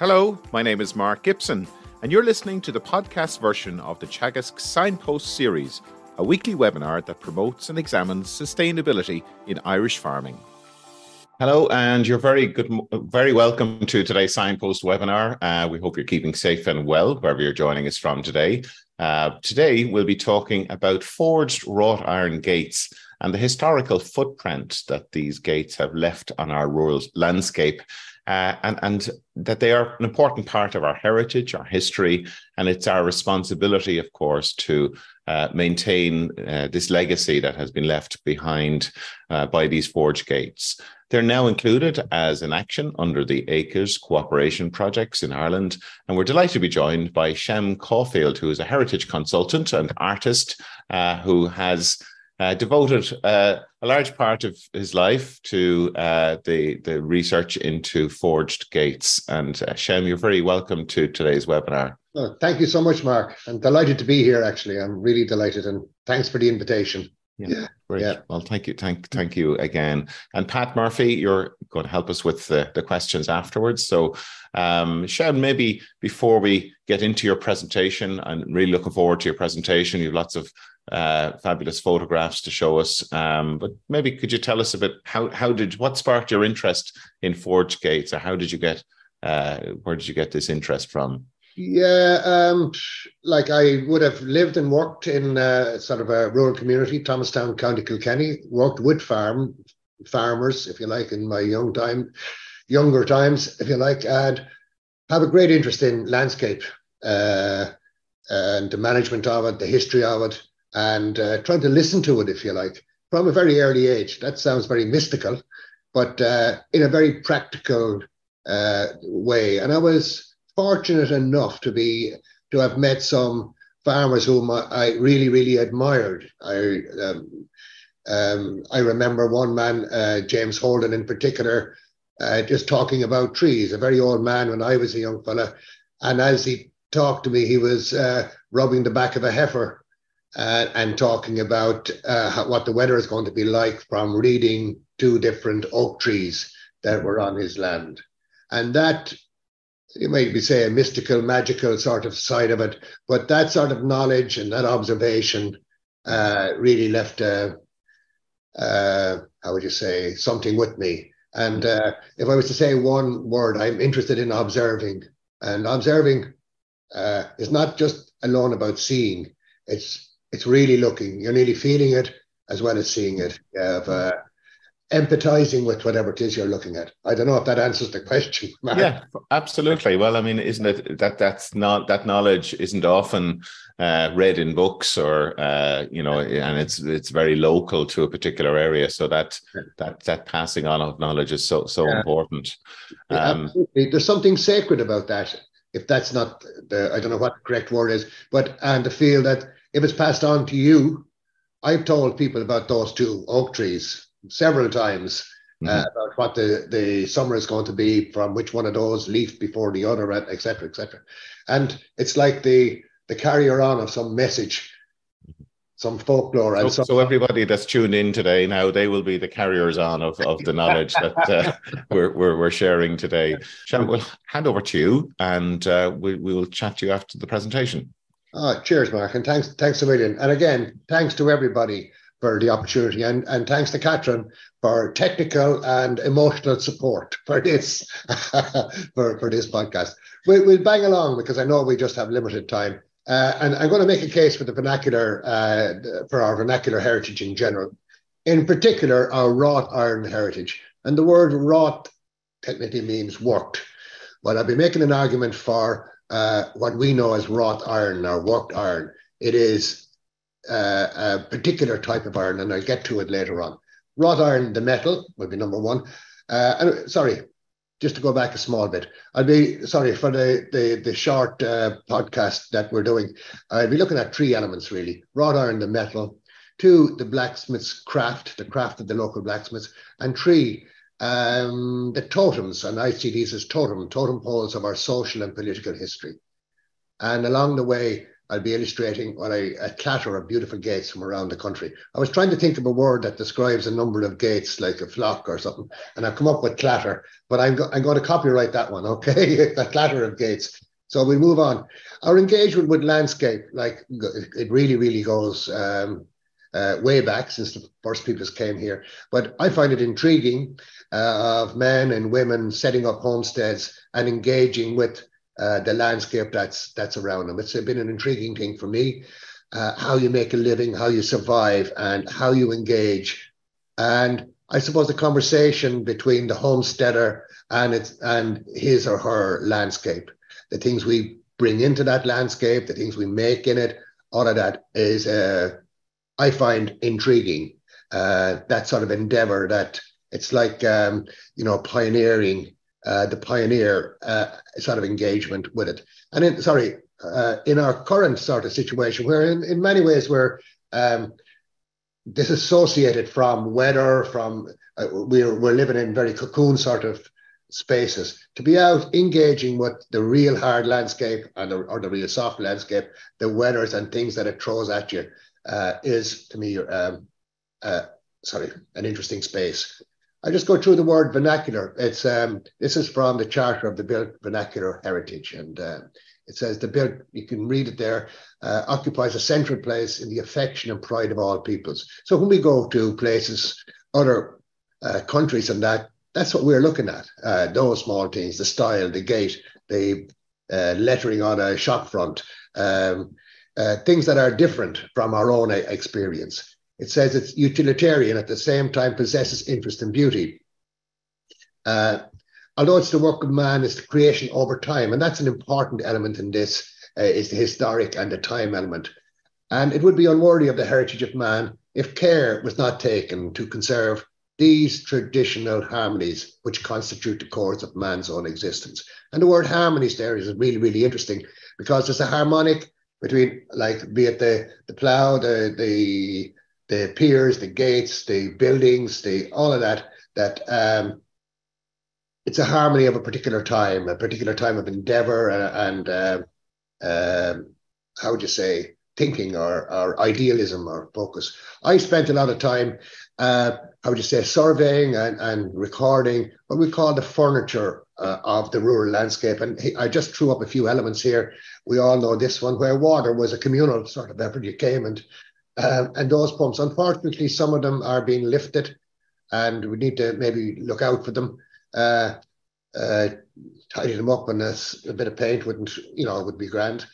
Hello, my name is Mark Gibson, and you're listening to the podcast version of the Teagasc Signpost series, a weekly webinar that promotes and examines sustainability in Irish farming. Hello, and you're very good, very welcome to today's Signpost webinar. Uh, we hope you're keeping safe and well wherever you're joining us from today. Uh, today, we'll be talking about forged wrought iron gates and the historical footprint that these gates have left on our rural landscape. Uh, and, and that they are an important part of our heritage, our history, and it's our responsibility, of course, to uh, maintain uh, this legacy that has been left behind uh, by these forge gates. They're now included as an action under the ACRES cooperation projects in Ireland. And we're delighted to be joined by Shem Caulfield, who is a heritage consultant and artist uh, who has uh, devoted uh, a large part of his life to uh, the the research into forged gates. And uh, Shem, you're very welcome to today's webinar. Oh, thank you so much, Mark. I'm delighted to be here. Actually, I'm really delighted, and thanks for the invitation. Yeah, yeah. great. Yeah. Well, thank you, thank, thank you again. And Pat Murphy, you're going to help us with the, the questions afterwards. So, um, Shem, maybe before we get into your presentation, I'm really looking forward to your presentation. You have lots of uh, fabulous photographs to show us. Um, but maybe could you tell us a bit how how did what sparked your interest in forged gates, or how did you get uh, where did you get this interest from? Yeah, um, like I would have lived and worked in uh, sort of a rural community, Thomastown, County Kilkenny. Worked with farm farmers, if you like, in my young time, younger times, if you like, and have a great interest in landscape uh, and the management of it, the history of it, and uh, trying to listen to it, if you like, from a very early age. That sounds very mystical, but uh, in a very practical uh, way. And I was fortunate enough to be to have met some farmers whom I, I really, really admired. I um, um, I remember one man, uh, James Holden in particular, uh, just talking about trees. A very old man when I was a young fella, and as he talked to me, he was uh, rubbing the back of a heifer uh, and talking about uh, what the weather is going to be like from reading two different oak trees that were on his land. And that, you might be say, a mystical, magical sort of side of it, but that sort of knowledge and that observation uh, really left a, how would you say, something with me. And uh, if I was to say one word, I'm interested in observing. And observing uh, is not just alone about seeing, it's it's really looking, you're nearly feeling it as well as seeing it, of uh, empathizing with whatever it is you're looking at. I don't know if that answers the question. Mark. Yeah, absolutely. Well, I mean, isn't it that that's not that knowledge isn't often uh, read in books or uh, you know, and it's it's very local to a particular area. So that that that passing on of knowledge is so so yeah. important. Um, absolutely. There's something sacred about that. If that's not the, I don't know what the correct word is, but and to feel that if it's passed on to you, I've told people about those two oak trees several times mm-hmm. uh, about what the, the summer is going to be from which one of those leaf before the other, etc., etc. And it's like the the carrier on of some message, some folklore. So, and some, so everybody that's tuned in today now, they will be the carriers on of, of the knowledge that uh, we're, we're, we're sharing today. Shall we'll hand over to you and uh, we, we will chat to you after the presentation. Oh, cheers, Mark, and thanks, thanks a million. And again, thanks to everybody for the opportunity, and and thanks to Catherine for technical and emotional support for this for for this podcast. We, we'll bang along because I know we just have limited time, uh, and I'm going to make a case for the vernacular uh, for our vernacular heritage in general, in particular our wrought iron heritage. And the word wrought technically means worked, but I'll be making an argument for uh, what we know as wrought iron or worked iron. It is uh, a particular type of iron, and I'll get to it later on. Wrought iron, the metal, would be number one. Uh, and sorry, just to go back a small bit, I'll be sorry for the the, the short uh, podcast that we're doing. I'll be looking at three elements really: wrought iron, the metal; two, the blacksmith's craft, the craft of the local blacksmiths; and three, um, the totems, and I see these as totem, totem poles of our social and political history. And along the way, I'll be illustrating what I, a clatter of beautiful gates from around the country. I was trying to think of a word that describes a number of gates, like a flock or something, and I've come up with clatter, but I'm, go, I'm going to copyright that one, okay? a clatter of gates. So we move on. Our engagement with landscape, like it really, really goes um, uh, way back since the first peoples came here. But I find it intriguing uh, of men and women setting up homesteads and engaging with uh, the landscape that's that's around them. It's been an intriguing thing for me. Uh, how you make a living, how you survive, and how you engage. And I suppose the conversation between the homesteader and its and his or her landscape, the things we bring into that landscape, the things we make in it, all of that is, uh, I find intriguing. Uh, that sort of endeavor that it's like um, you know pioneering uh, the pioneer uh, sort of engagement with it. And in, sorry, uh, in our current sort of situation, where in, in many ways we're um, disassociated from weather, from uh, we're we're living in very cocoon sort of spaces. To be out engaging with the real hard landscape and the, or the real soft landscape, the weathers and things that it throws at you, uh, is to me um, uh, sorry an interesting space. I just go through the word vernacular. It's um, this is from the Charter of the Built Vernacular Heritage, and uh, it says the built. You can read it there. Uh, occupies a central place in the affection and pride of all peoples. So when we go to places, other uh, countries, and that, that's what we're looking at. Uh, those small things, the style, the gait, the uh, lettering on a shop front, um, uh, things that are different from our own experience. It says it's utilitarian at the same time possesses interest and beauty. Uh, although it's the work of man, it's the creation over time, and that's an important element in this. Uh, is the historic and the time element, and it would be unworthy of the heritage of man if care was not taken to conserve these traditional harmonies which constitute the cores of man's own existence. And the word harmonies there is really, really interesting because there's a harmonic between, like, be it the the plough, the the the piers, the gates, the buildings, the all of that, that um, it's a harmony of a particular time, a particular time of endeavor and, and uh, um, how would you say, thinking or, or idealism or focus. I spent a lot of time, uh, how would you say, surveying and, and recording what we call the furniture uh, of the rural landscape. And I just threw up a few elements here. We all know this one, where water was a communal sort of effort. You came and um, and those pumps, unfortunately, some of them are being lifted, and we need to maybe look out for them. Uh, uh, tidy them up, and a, a, bit of paint wouldn't, you know, would be grand.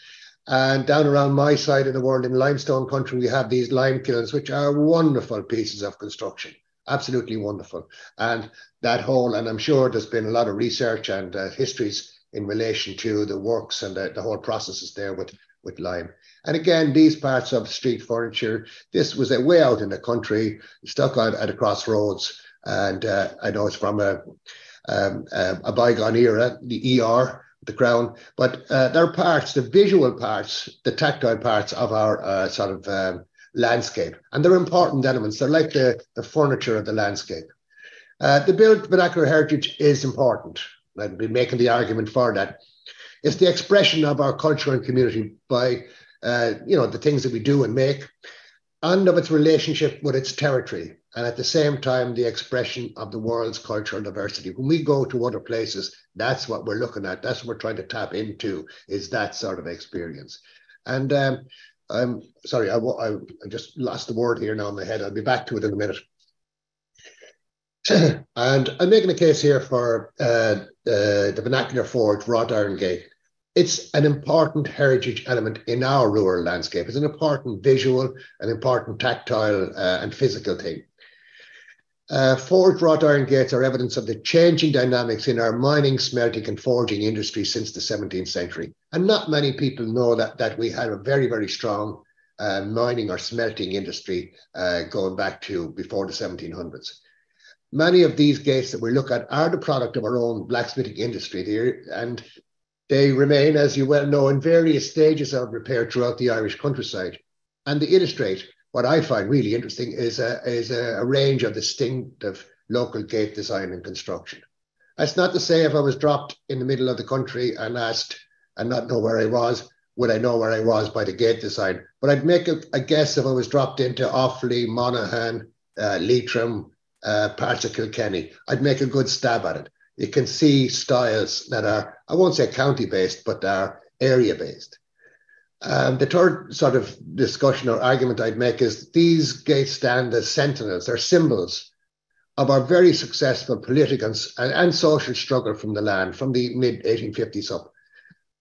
And down around my side of the world in limestone country, we have these lime kilns, which are wonderful pieces of construction, absolutely wonderful. And that whole, and I'm sure there's been a lot of research and uh, histories in relation to the works and the, the whole processes there with with lime. And again, these parts of street furniture, this was a way out in the country, stuck out at a crossroads. And uh, I know it's from a, um, a, a, bygone era, the ER, the crown, but uh, they're parts, the visual parts, the tactile parts of our uh, sort of um, landscape. And they're important elements. They're like the, the furniture of the landscape. Uh, the built vernacular heritage is important. I'd be making the argument for that. It's the expression of our culture and community by, uh, you know, the things that we do and make, and of its relationship with its territory, and at the same time, the expression of the world's cultural diversity. When we go to other places, that's what we're looking at. That's what we're trying to tap into. Is that sort of experience? And um, I'm sorry, I, I, I just lost the word here now in my head. I'll be back to it in a minute. and I'm making a case here for uh, uh, the vernacular forge wrought iron gate. It's an important heritage element in our rural landscape. It's an important visual, an important tactile uh, and physical thing. Uh, forged wrought iron gates are evidence of the changing dynamics in our mining, smelting, and forging industry since the 17th century. And not many people know that, that we had a very, very strong uh, mining or smelting industry uh, going back to before the 1700s. Many of these gates that we look at are the product of our own blacksmithing industry here, and they remain, as you well know, in various stages of repair throughout the Irish countryside. And they illustrate what I find really interesting is a, is a, a range of distinctive local gate design and construction. That's not to say if I was dropped in the middle of the country and asked and not know where I was, would I know where I was by the gate design. But I'd make a, a guess if I was dropped into Offaly, Monaghan, uh, Leitrim, uh, parts of Kilkenny. I'd make a good stab at it. You can see styles that are, I won't say county based, but are area based. Um, the third sort of discussion or argument I'd make is these gates stand as sentinels, they're symbols of our very successful political and, and social struggle from the land from the mid 1850s up.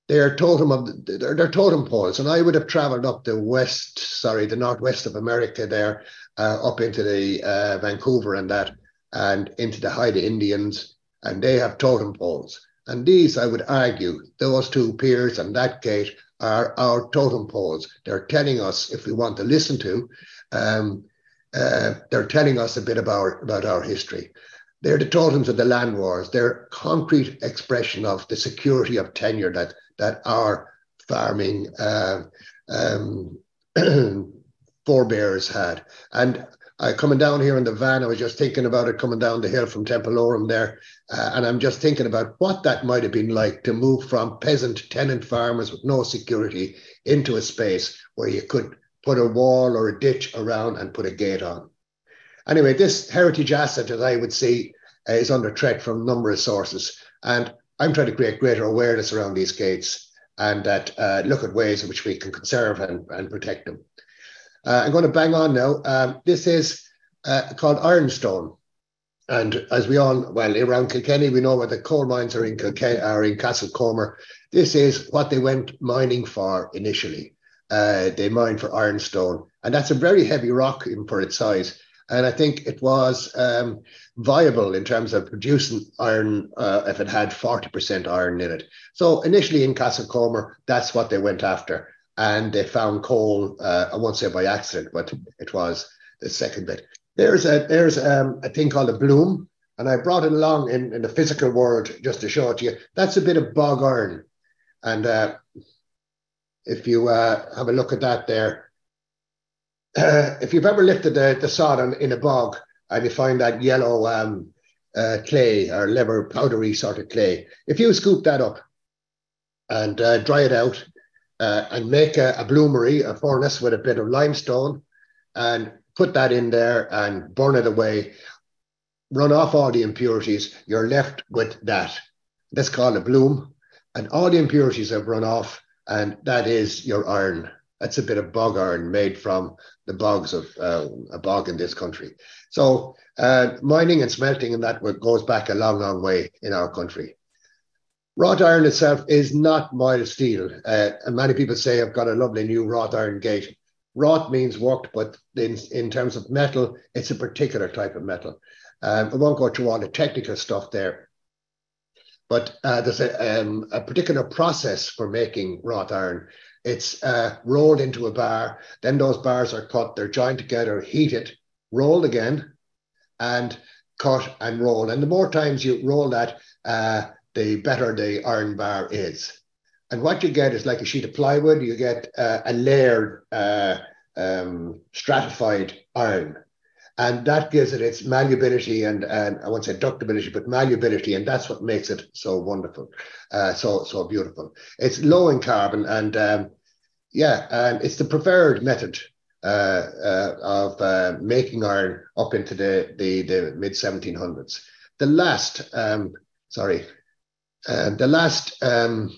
They're totem of they're, they're totem poles, and I would have travelled up the west, sorry, the northwest of America there, up into the uh, Vancouver and that, and into the Haida Indians, and they have totem poles. And these, I would argue, those two piers and that gate are our totem poles. They're telling us, if we want to listen to, um, uh, they're telling us a bit about, about our history. They're the totems of the land wars. They're concrete expression of the security of tenure that that our farming uh, um, forebears had. And uh, coming down here in the van, I was just thinking about it coming down the hill from Templeorum there. Uh, and I'm just thinking about what that might have been like to move from peasant tenant farmers with no security into a space where you could put a wall or a ditch around and put a gate on. Anyway, this heritage asset, as I would see, uh, is under threat from numerous sources. And I'm trying to create greater awareness around these gates and that uh, look at ways in which we can conserve and, and protect them. Uh, I'm going to bang on now. Um, this is uh, called Ironstone. And as we all, well, around Kilkenny, we know where the coal mines are in Kilkenny, are in Castlecomer. This is what they went mining for initially. Uh, they mined for ironstone, and that's a very heavy rock for its size. And I think it was um, viable in terms of producing iron uh, if it had 40% iron in it. So initially in Castlecomer, that's what they went after. And they found coal, uh, I won't say by accident, but it was the second bit. There's a there's um, a thing called a bloom, and I brought it along in, in the physical world just to show it to you. That's a bit of bog iron. And uh, if you uh, have a look at that there, if you've ever lifted the, the sod in a bog and you find that yellow um, uh, clay or lever powdery sort of clay, if you scoop that up and uh, dry it out uh, and make a, a bloomery, a furnace with a bit of limestone, and put that in there and burn it away, run off all the impurities, you're left with that. That's called a bloom. And all the impurities have run off, and that is your iron. That's a bit of bog iron made from the bogs of uh, a bog in this country. So uh, mining and smelting and that goes back a long, long way in our country. Wrought iron itself is not mild steel. Uh, and many people say, I've got a lovely new wrought iron gate. Wrought means worked, but in, in terms of metal, it's a particular type of metal. Um, I won't go through all the technical stuff there, but uh, there's a, um, a, particular process for making wrought iron. It's uh, rolled into a bar, then those bars are cut, they're joined together, heated, rolled again, and cut and rolled. And the more times you roll that, uh, the better the iron bar is. And what you get is like a sheet of plywood, you get uh, a layered, uh, um, stratified iron. And that gives it its malleability and, and I won't say ductability, but malleability. And that's what makes it so wonderful, uh, so, so beautiful. It's low in carbon and um, yeah, and it's the preferred method uh, uh, of uh, making iron up into the, the, the mid 1700s. The last, um, sorry, uh, the last um,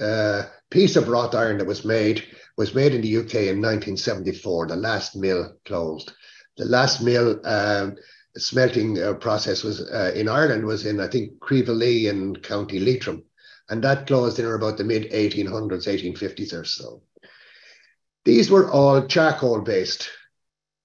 uh, piece of wrought iron that was made was made in the UK in 1974. The last mill closed. The last mill um, smelting uh, process was uh, in Ireland was in I think Creevelea in County Leitrim, and that closed in about the mid 1800s, 1850s or so. These were all charcoal based.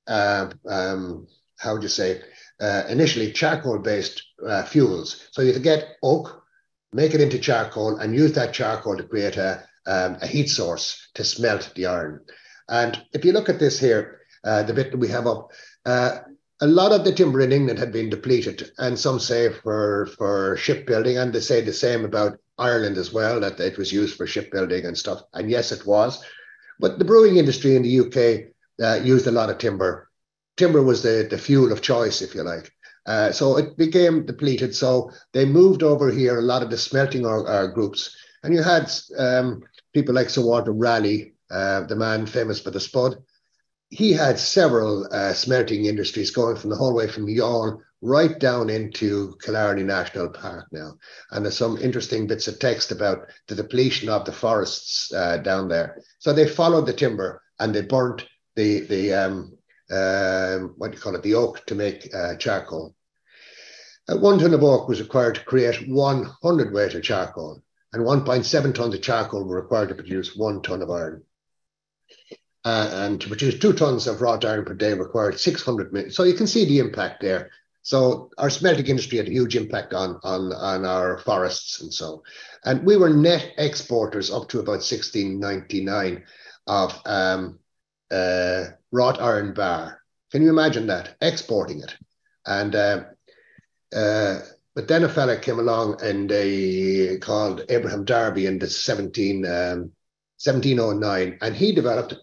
Uh, um, how would you say? Uh, initially charcoal based uh, fuels. So you could get oak, make it into charcoal, and use that charcoal to create a, um, a heat source to smelt the iron. And if you look at this here, uh, the bit that we have up, uh, a lot of the timber in England had been depleted, and some say for for shipbuilding, and they say the same about Ireland as well, that it was used for shipbuilding and stuff. And yes, it was. But the brewing industry in the UK uh, used a lot of timber. Timber was the, the fuel of choice, if you like. Uh, so it became depleted. So they moved over here a lot of the smelting or, or groups, and you had um, people like Sir Walter Raleigh, uh, the man famous for the spud, he had several uh, smelting industries going from the whole way from Youghal right down into Killarney National Park now. And there's some interesting bits of text about the depletion of the forests uh, down there. So they followed the timber and they burnt the the um, uh, what do you call it, the oak to make uh, charcoal. Uh, one ton of oak was required to create 100 weight of charcoal, and 1.7 tons of charcoal were required to produce one ton of iron. Uh, and to produce two tons of wrought iron per day required 600. So you can see the impact there. So our smelting industry had a huge impact on, on, on our forests and so. And we were net exporters up to about 1699 of um, uh, wrought iron bar. Can you imagine that? Exporting it. And uh, uh, but then a fella came along and they called Abraham Darby in the 17, um, 1709, and he developed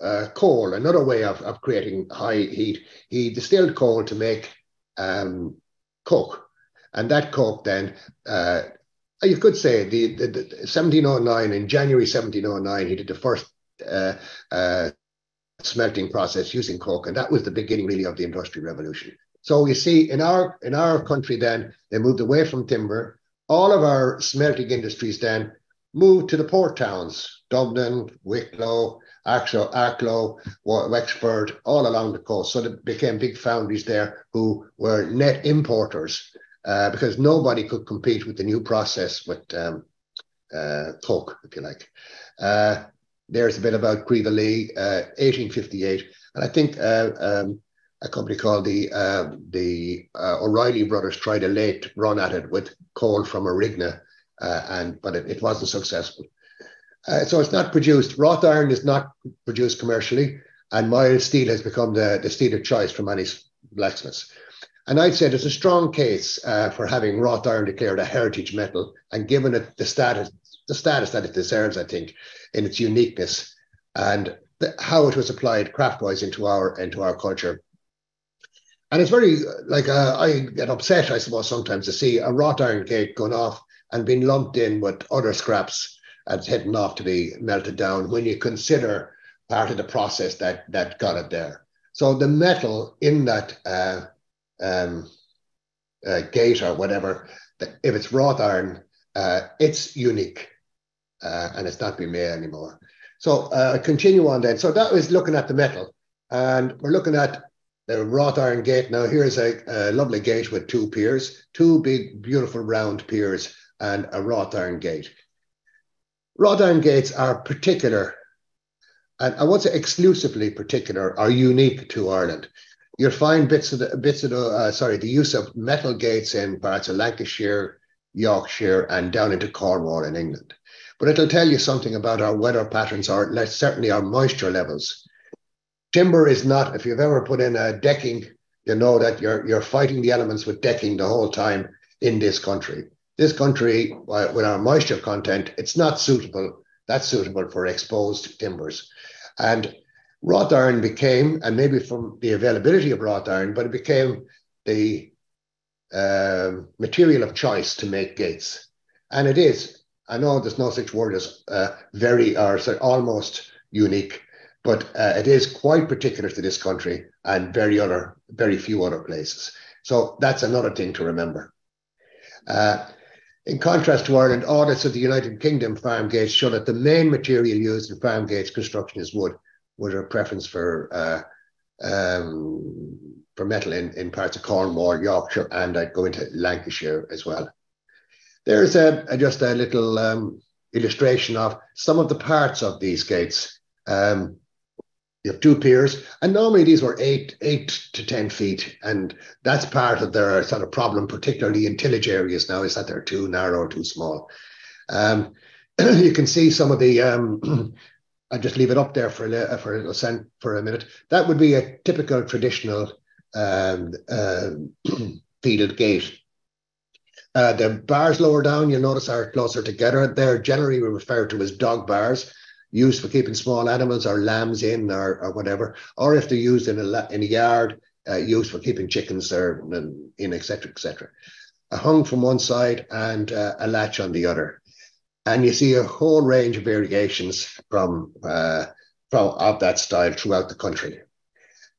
uh, coal, another way of, of creating high heat. He distilled coal to make um, coke. And that coke then, uh, you could say the, the, the, 1709, in January 1709, he did the first uh, uh, smelting process using coke, and that was the beginning really of the industrial revolution. So you see, in our in our country, then they moved away from timber. All of our smelting industries then moved to the port towns: Dublin, Wicklow, Arklow, Arklow, Wexford, all along the coast. So they became big foundries there who were net importers uh, because nobody could compete with the new process with um, uh, coke, if you like. Uh, there's a bit about Creevelea, 1858, uh, and I think uh, um, a company called the uh, the O'Reilly brothers tried a late run at it with coal from Arigna, and but it, it wasn't successful. Uh, so it's not produced. Wrought iron is not produced commercially, and mild steel has become the, the steel of choice for many blacksmiths. And I'd say there's a strong case uh, for having wrought iron declared a heritage metal and given it the status the status that it deserves, I think, in its uniqueness and the, how it was applied craft-wise into our into our culture. And it's very like uh, I get upset, I suppose, sometimes to see a wrought iron gate going off and being lumped in with other scraps and heading off to be melted down when you consider part of the process that that got it there. So the metal in that uh, um, uh, gate or whatever, if it's wrought iron, uh, it's unique uh, and it's not being made anymore. So uh, continue on then. So that was looking at the metal, and we're looking at the wrought iron gate. Now here's a, a lovely gate with two piers, two big, beautiful round piers, and a wrought iron gate. Wrought iron gates are particular, and I won't say exclusively particular, are unique to Ireland. You'll find bits of the bits of the uh, sorry the use of metal gates in parts of Lancashire, Yorkshire, and down into Cornwall in England. But it'll tell you something about our weather patterns, or certainly our moisture levels. Timber is not. If you've ever put in a decking, you know that you're you're fighting the elements with decking the whole time in this country this country, with our moisture content, it's not suitable. That's suitable for exposed timbers. And wrought iron became, and maybe from the availability of wrought iron, but it became the uh, material of choice to make gates. And it is. I know there's no such word as uh, very or almost unique, but uh, it is quite particular to this country and very other, very few other places. So that's another thing to remember. Uh, in contrast to Ireland, audits of the United Kingdom farm gates show that the main material used in farm gates construction is wood, with a preference for uh, um, for metal in, in parts of Cornwall, Yorkshire, and I'd go into Lancashire as well. There's a, a just a little um, illustration of some of the parts of these gates. Um, you have two piers, and normally these were eight, eight to ten feet, and that's part of their sort of problem, particularly in tillage areas now, is that they're too narrow or too small. Um, you can see some of the. Um, I just leave it up there for a for a cent, for a minute. That would be a typical traditional um, uh, field gate. Uh, the bars lower down, you'll notice, are closer together. They're generally referred to as dog bars used for keeping small animals or lambs in or, or whatever, or if they're used in a, in a yard, uh, used for keeping chickens there in, etc., etc. A hung from one side and uh, a latch on the other. And you see a whole range of variations from, uh, from of that style throughout the country.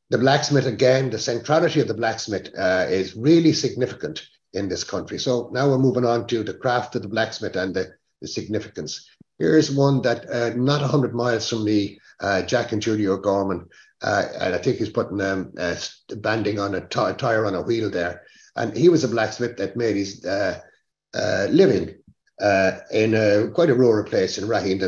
The blacksmith, again, the centrality of the blacksmith uh, is really significant in this country. So now we're moving on to the craft of the blacksmith and the, the significance. Here's one that uh, not 100 miles from me, uh, Jack and Judy O'Gorman, uh, and I think he's putting um, uh, banding on a t- tire on a wheel there. And he was a blacksmith that made his uh, uh, living in a, quite a rural place in Raheen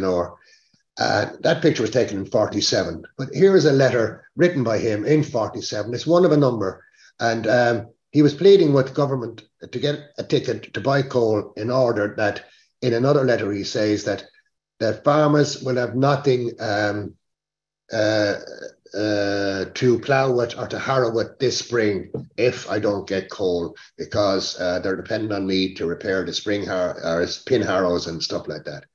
Uh, that picture was taken in 47. But here is a letter written by him in 47. It's one of a number. And um, he was pleading with government to get a ticket to buy coal in order that, in another letter, he says that that farmers will have nothing um, uh, uh, to plough with or to harrow with this spring if I don't get coal because uh, they're dependent on me to repair the spring har- or pin harrows and stuff like that.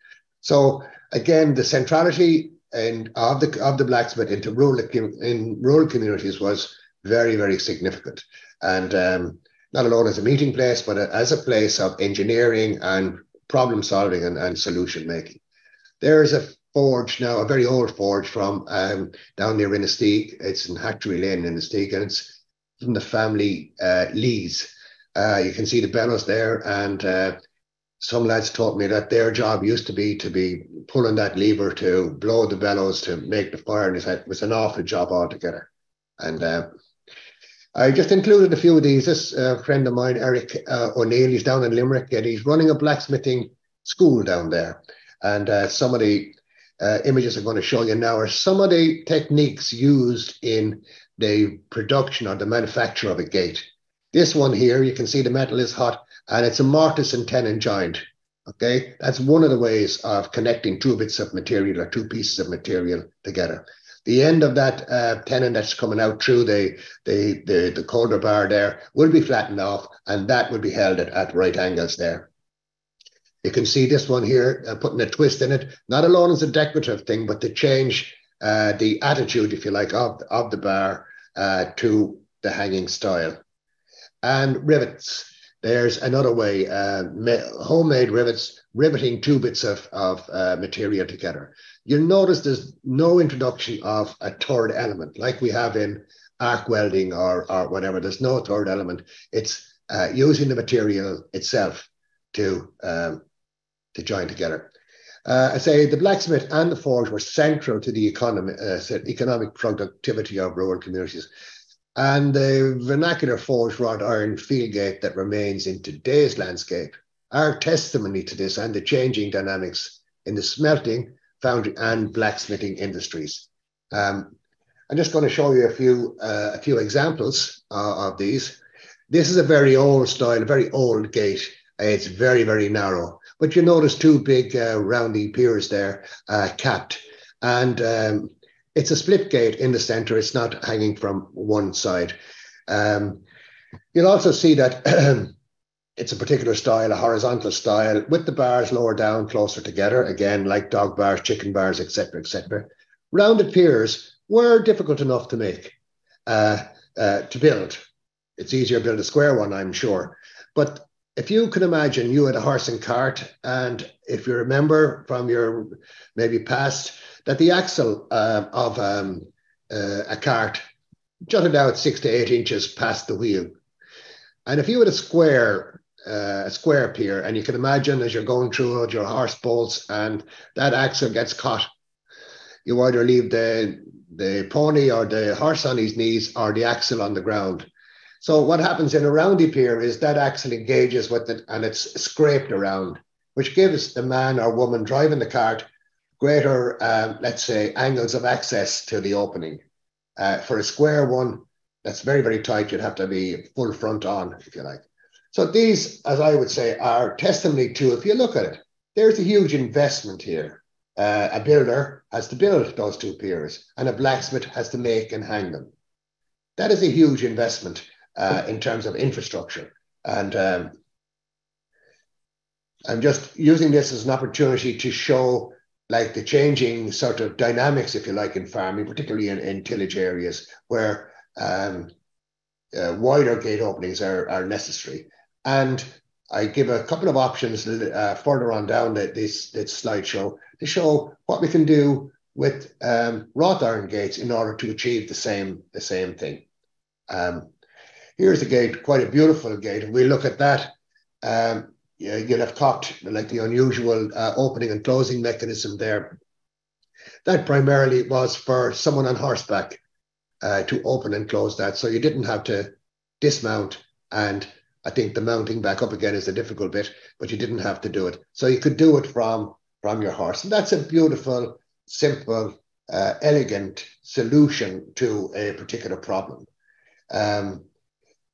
So again, the centrality and of the of the blacksmith into rural in rural communities was very very significant and um, not alone as a meeting place, but as a place of engineering and problem solving and, and solution making. There's a forge now, a very old forge from um, down near Inistioge. It's in Hatchery Lane in Inistioge, and it's from the family uh, Lees. Uh, you can see the bellows there, and uh, some lads taught me that their job used to be to be pulling that lever to blow the bellows to make the fire, and it was an awful job altogether. And uh, I just included a few of these. This uh, friend of mine, Eric uh, O'Neill, he's down in Limerick and he's running a blacksmithing school down there. And uh, some of the uh, images I'm going to show you now are some of the techniques used in the production or the manufacture of a gate. This one here, you can see the metal is hot and it's a mortise and tenon joint. Okay, that's one of the ways of connecting two bits of material or two pieces of material together the end of that uh, tenon that's coming out through the, the, the, the coulter bar there will be flattened off and that will be held at, at right angles there. You can see this one here, uh, putting a twist in it, not alone as a decorative thing, but to change uh, the attitude, if you like, of, of the bar uh, to the hanging style. And rivets. There's another way, uh, homemade rivets, riveting two bits of, of uh, material together you'll notice there's no introduction of a third element like we have in arc welding or, or whatever. There's no third element. It's uh, using the material itself to, um, to join together. Uh, I say the blacksmith and the forge were central to the economy, uh, economic productivity of rural communities. And the vernacular forge wrought iron fieldgate that remains in today's landscape are testimony to this and the changing dynamics in the smelting foundry and blacksmithing industries. Um, I'm just going to show you a few uh, a few examples uh, of these. This is a very old style, a very old gate. It's very very narrow, but you notice two big uh, roundy piers there, uh, capped, and um, it's a split gate in the center. It's not hanging from one side. Um, you'll also see that it's a particular style, a horizontal style, with the bars lower down, closer together, again, like dog bars, chicken bars, etc., etc. Rounded piers were difficult enough to make, uh, uh, to build. It's easier to build a square one, I'm sure. But if you can imagine you had a horse and cart, and if you remember from your maybe past, that the axle uh, of um, uh, a cart jutted out six to eight inches past the wheel. And if you had a square uh, a square pier, and you can imagine as you're going through your horse bolts and that axle gets caught. You either leave the the pony or the horse on his knees or the axle on the ground. So what happens in a roundy pier is that axle engages with it and it's scraped around, which gives the man or woman driving the cart greater, um, let's say, angles of access to the opening. Uh, for a square one, that's very, very tight. You'd have to be full front on, if you like. So these, as I would say, are testimony to, if you look at it, there's a huge investment here. Uh, a builder has to build those two piers, and a blacksmith has to make and hang them. That is a huge investment uh, in terms of infrastructure. And um, I'm just using this as an opportunity to show like the changing sort of dynamics, if you like, in farming, particularly in, in tillage areas where um, uh, wider gate openings are, are necessary. And I give a couple of options uh, further on down the, this, this slideshow to show what we can do with um, wrought iron gates in order to achieve the same, the same thing. Um, here's a gate, quite a beautiful gate. If we look at that, um, you'll have caught like the unusual uh, opening and closing mechanism there. That primarily was for someone on horseback uh, to open and close that. So you didn't have to dismount. And I think the mounting back up again is a difficult bit, but you didn't have to do it. So you could do it from, from your horse. And that's a beautiful, simple, uh, elegant solution to a particular problem. Um,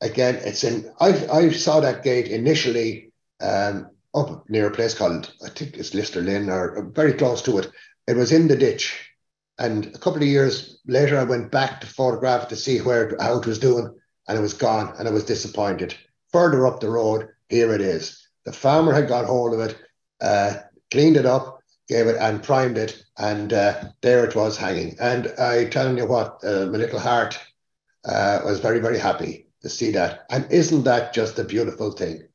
again, it's in, I, I saw that gate initially um, up near a place called, I think it's Listerlin or very close to it. It was in the ditch. And a couple of years later, I went back to photograph to see where how it was doing, and it was gone, and I was disappointed. Further up the road, here it is. The farmer had got hold of it, uh, cleaned it up, gave it and primed it, and uh, there it was hanging. And I tell you what, uh, my little heart uh, was very, very happy to see that. And isn't that just a beautiful thing?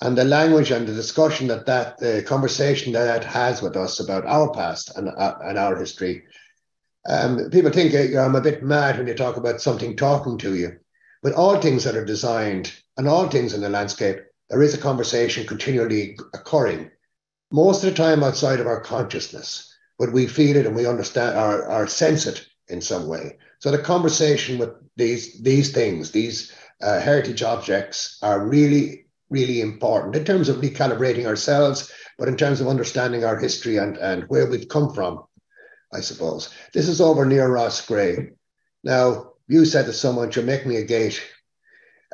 and the language and the discussion that that the conversation that that has with us about our past and, uh, and our history. Um, people think uh, I'm a bit mad when you talk about something talking to you, but all things that are designed and all things in the landscape, there is a conversation continually occurring, most of the time outside of our consciousness, but we feel it and we understand or, or sense it in some way. So the conversation with these these things, these uh, heritage objects, are really really important in terms of recalibrating ourselves, but in terms of understanding our history and, and where we've come from, I suppose. This is over near Roscrea. Now, you said to someone, you're making me a gate.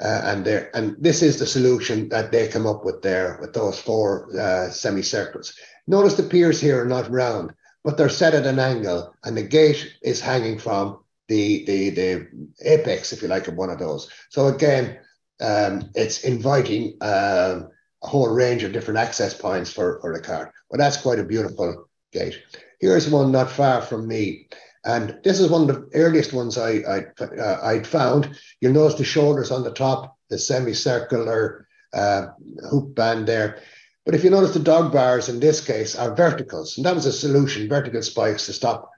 Uh, and there, and this is the solution that they come up with there with those four uh, semicircles. Notice the piers here are not round, but they're set at an angle, and the gate is hanging from the the the apex, if you like, of one of those. So again, um, it's inviting um, a whole range of different access points for, for the car. Well, that's quite a beautiful gate. Here's one not far from me. And this is one of the earliest ones I, I, uh, I'd found. You'll notice the shoulders on the top, the semicircular uh, hoop band there. But if you notice the dog bars in this case are verticals, and that was a solution, vertical spikes to stop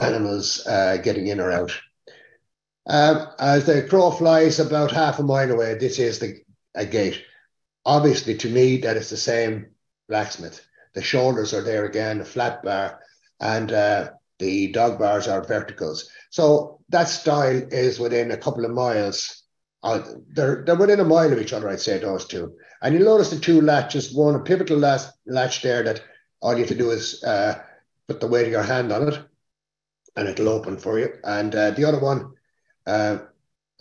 animals uh, getting in or out. Um, as the crow flies about half a mile away, this is the a gate. Obviously, to me, that is the same blacksmith. The shoulders are there again, a flat bar, and uh, the dog bars are verticals. So that style is within a couple of miles. Uh, they're, they're within a mile of each other, I'd say, those two. And you'll notice the two latches, one a pivotal latch, latch there that all you have to do is uh, put the weight of your hand on it and it'll open for you. And uh, the other one uh,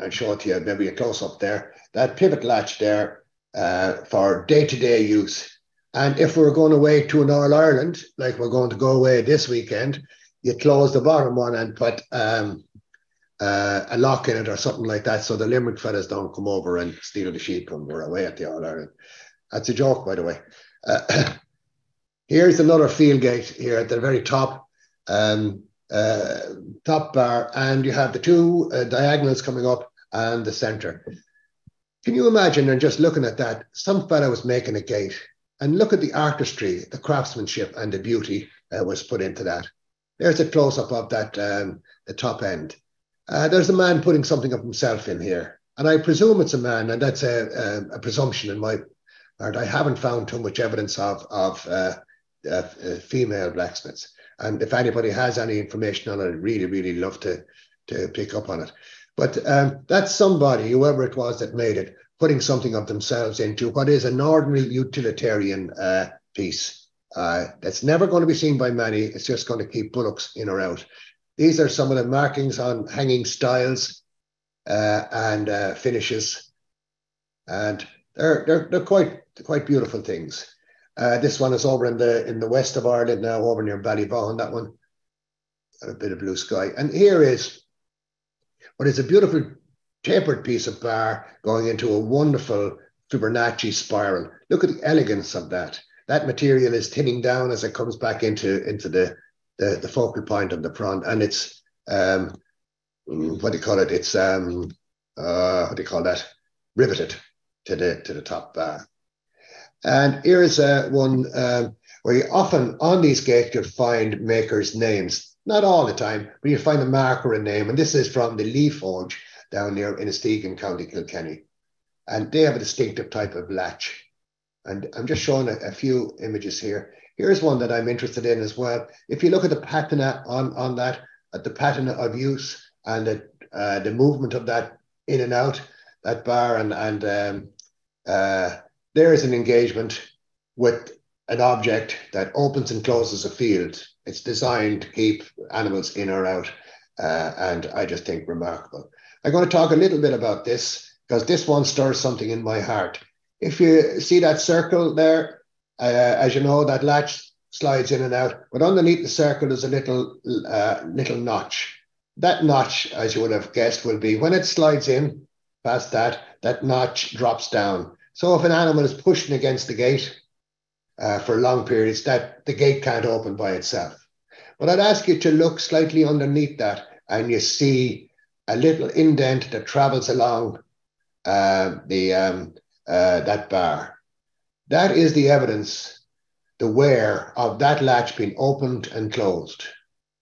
I'll show it to you, maybe a close up there. That pivot latch there uh, for day to day use. And if we're going away to an All Ireland, like we're going to go away this weekend, you close the bottom one and put um, uh, a lock in it or something like that so the Limerick fellas don't come over and steal the sheep when we're away at the All Ireland. That's a joke, by the way. Uh, here's another field gate here at the very top. Um, uh, top bar, and you have the two uh, diagonals coming up and the center. Can you imagine, and just looking at that, some fellow was making a gate, and look at the artistry, the craftsmanship, and the beauty uh, was put into that. There's a close up of that, um, the top end. Uh, there's a man putting something of himself in here, and I presume it's a man, and that's a, a, a presumption in my part. I haven't found too much evidence of of uh, uh, female blacksmiths. And if anybody has any information on it, I'd really, really love to, to pick up on it. But um, that's somebody, whoever it was that made it, putting something of themselves into what is an ordinary utilitarian uh, piece uh, that's never going to be seen by many. It's just going to keep bullocks in or out. These are some of the markings on hanging styles uh, and uh, finishes, and they're, they're, they're quite quite beautiful things. Uh, this one is over in the in the west of Ireland now, over near Ballyvaughan. That one, a bit of blue sky. And here is what is a beautiful tapered piece of bar going into a wonderful Fibonacci spiral. Look at the elegance of that. That material is thinning down as it comes back into into the the, the focal point on the front, and it's um, what do you call it? It's um, uh, what do you call that? Riveted to the to the top bar. And here's uh, one um, where you often on these gates you'll find makers' names. Not all the time, but you'll find a marker a name. And this is from the Lee Forge down near Inistioge, County Kilkenny. And they have a distinctive type of latch. And I'm just showing a, a, few images here. Here's one that I'm interested in as well. If you look at the patina on, on that, at the patina of use and the, uh, the movement of that in and out, that bar, and, and um, uh, there is an engagement with an object that opens and closes a field. It's designed to keep animals in or out, uh, and I just think remarkable. I'm going to talk a little bit about this because this one stirs something in my heart. If you see that circle there, uh, as you know, that latch slides in and out, but underneath the circle is a little uh, little notch. That notch, as you would have guessed, will be when it slides in past that, that notch drops down. So if an animal is pushing against the gate uh, for long periods, that the gate can't open by itself. But I'd ask you to look slightly underneath that, and you see a little indent that travels along uh, the um, uh, that bar. That is the evidence, the wear of that latch being opened and closed.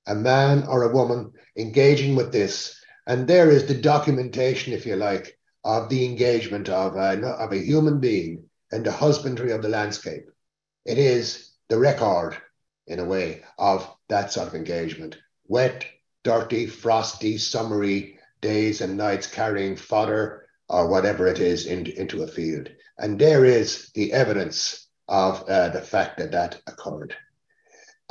A man or a woman engaging with this, and there is the documentation, if you like, of the engagement of a, of a human being and the husbandry of the landscape. It is the record, in a way, of that sort of engagement. Wet, dirty, frosty, summery days and nights carrying fodder or whatever it is in, into a field. And there is the evidence of uh, the fact that that occurred.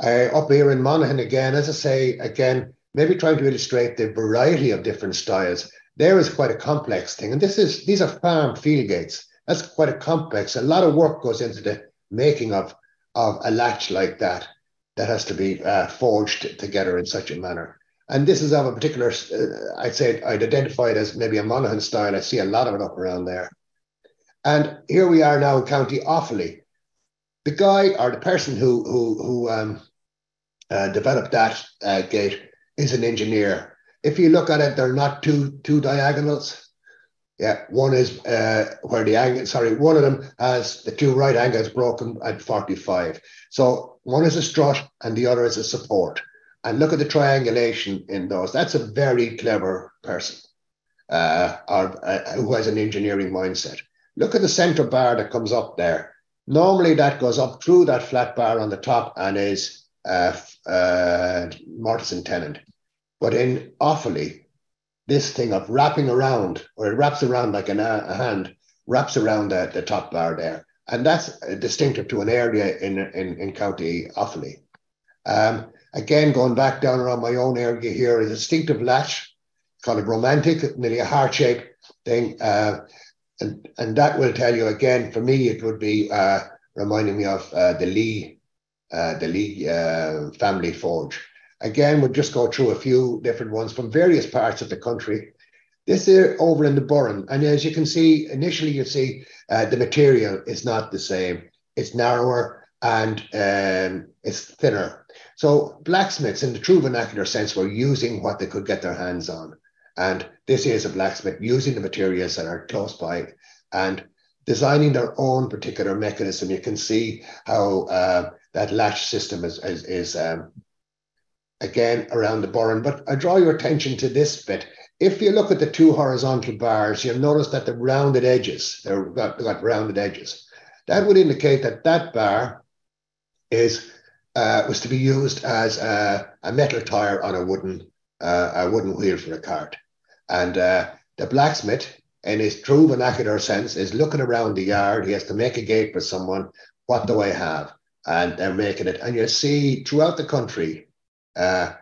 Uh, up here in Monaghan again, as I say, again, maybe trying to illustrate the variety of different styles there is quite a complex thing. And this is these are farm field gates. That's quite a complex. A lot of work goes into the making of of a latch like that that has to be uh, forged together in such a manner. And this is of a particular, uh, I'd say I'd identify it as maybe a Monaghan style. I see a lot of it up around there. And here we are now in County Offaly. The guy or the person who who who um, uh, developed that uh, gate is an engineer if you look at it, they're not two two diagonals. Yeah, one is uh, where the angle, sorry, one of them has the two right angles broken at 45. So one is a strut and the other is a support. And look at the triangulation in those. That's a very clever person uh, or, uh, who has an engineering mindset. Look at the center bar that comes up there. Normally that goes up through that flat bar on the top and is uh, uh, mortise and tenon. But in Offaly, this thing of wrapping around, or it wraps around like an, a hand, wraps around the, the top bar there. And that's distinctive to an area in, in, in County Offaly. Um, again, going back down around my own area here, a distinctive latch, kind of romantic, nearly a heart shape thing. Uh, and, and that will tell you again, for me, it would be uh, reminding me of uh, the Lee, uh, the Lee uh, family forge. Again, we'll just go through a few different ones from various parts of the country. This is over in the Burren. And as you can see, initially you see uh, the material is not the same. It's narrower and um, it's thinner. So blacksmiths, in the true vernacular sense, were using what they could get their hands on. And this is a blacksmith using the materials that are close by and designing their own particular mechanism. You can see how uh, that latch system is, is, is um, again around the burren. But I draw your attention to this bit. If you look at the two horizontal bars, you'll notice that the rounded edges, they've got, got rounded edges. That would indicate that that bar is uh, was to be used as a, a metal tire on a wooden uh, a wooden wheel for a cart. And uh, the blacksmith, in his true vernacular sense, is looking around the yard. He has to make a gate for someone. What do I have? And they're making it. And you see throughout the country, uh,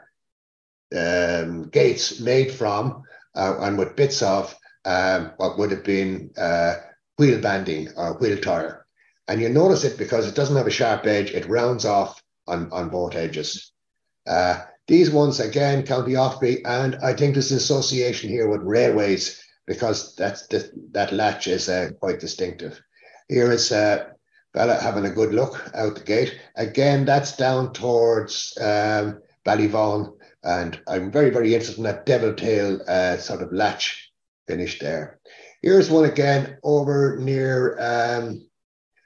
um, gates made from uh, and with bits of um, what would have been uh, wheel banding or wheel tire. And you notice it because it doesn't have a sharp edge, it rounds off on, on both edges. Uh, these ones, again, County Offaly, and I think there's an association here with railways because that's the, that latch is uh, quite distinctive. Here is uh, fella having a good look out the gate. Again, that's down towards um, Ballyvaughan. And I'm very, very interested in that devil tail uh, sort of latch finish there. Here's one again over near um,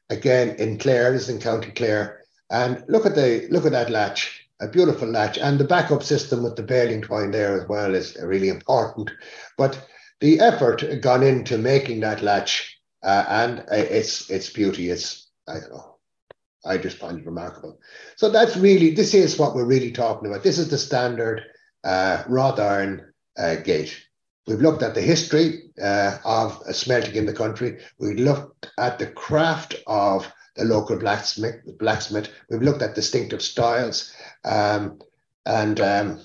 again in Clare, this is in County Clare. And look at the look at that latch, a beautiful latch, and the backup system with the baling twine there as well is really important. But the effort gone into making that latch uh, and its its beauty, it's I don't know, I just find it remarkable. So that's really this is what we're really talking about. This is the standard uh, wrought iron uh, gate. We've looked at the history uh, of smelting in the country. We've looked at the craft of the local blacksmith. blacksmith. We've looked at distinctive styles. Um, and um,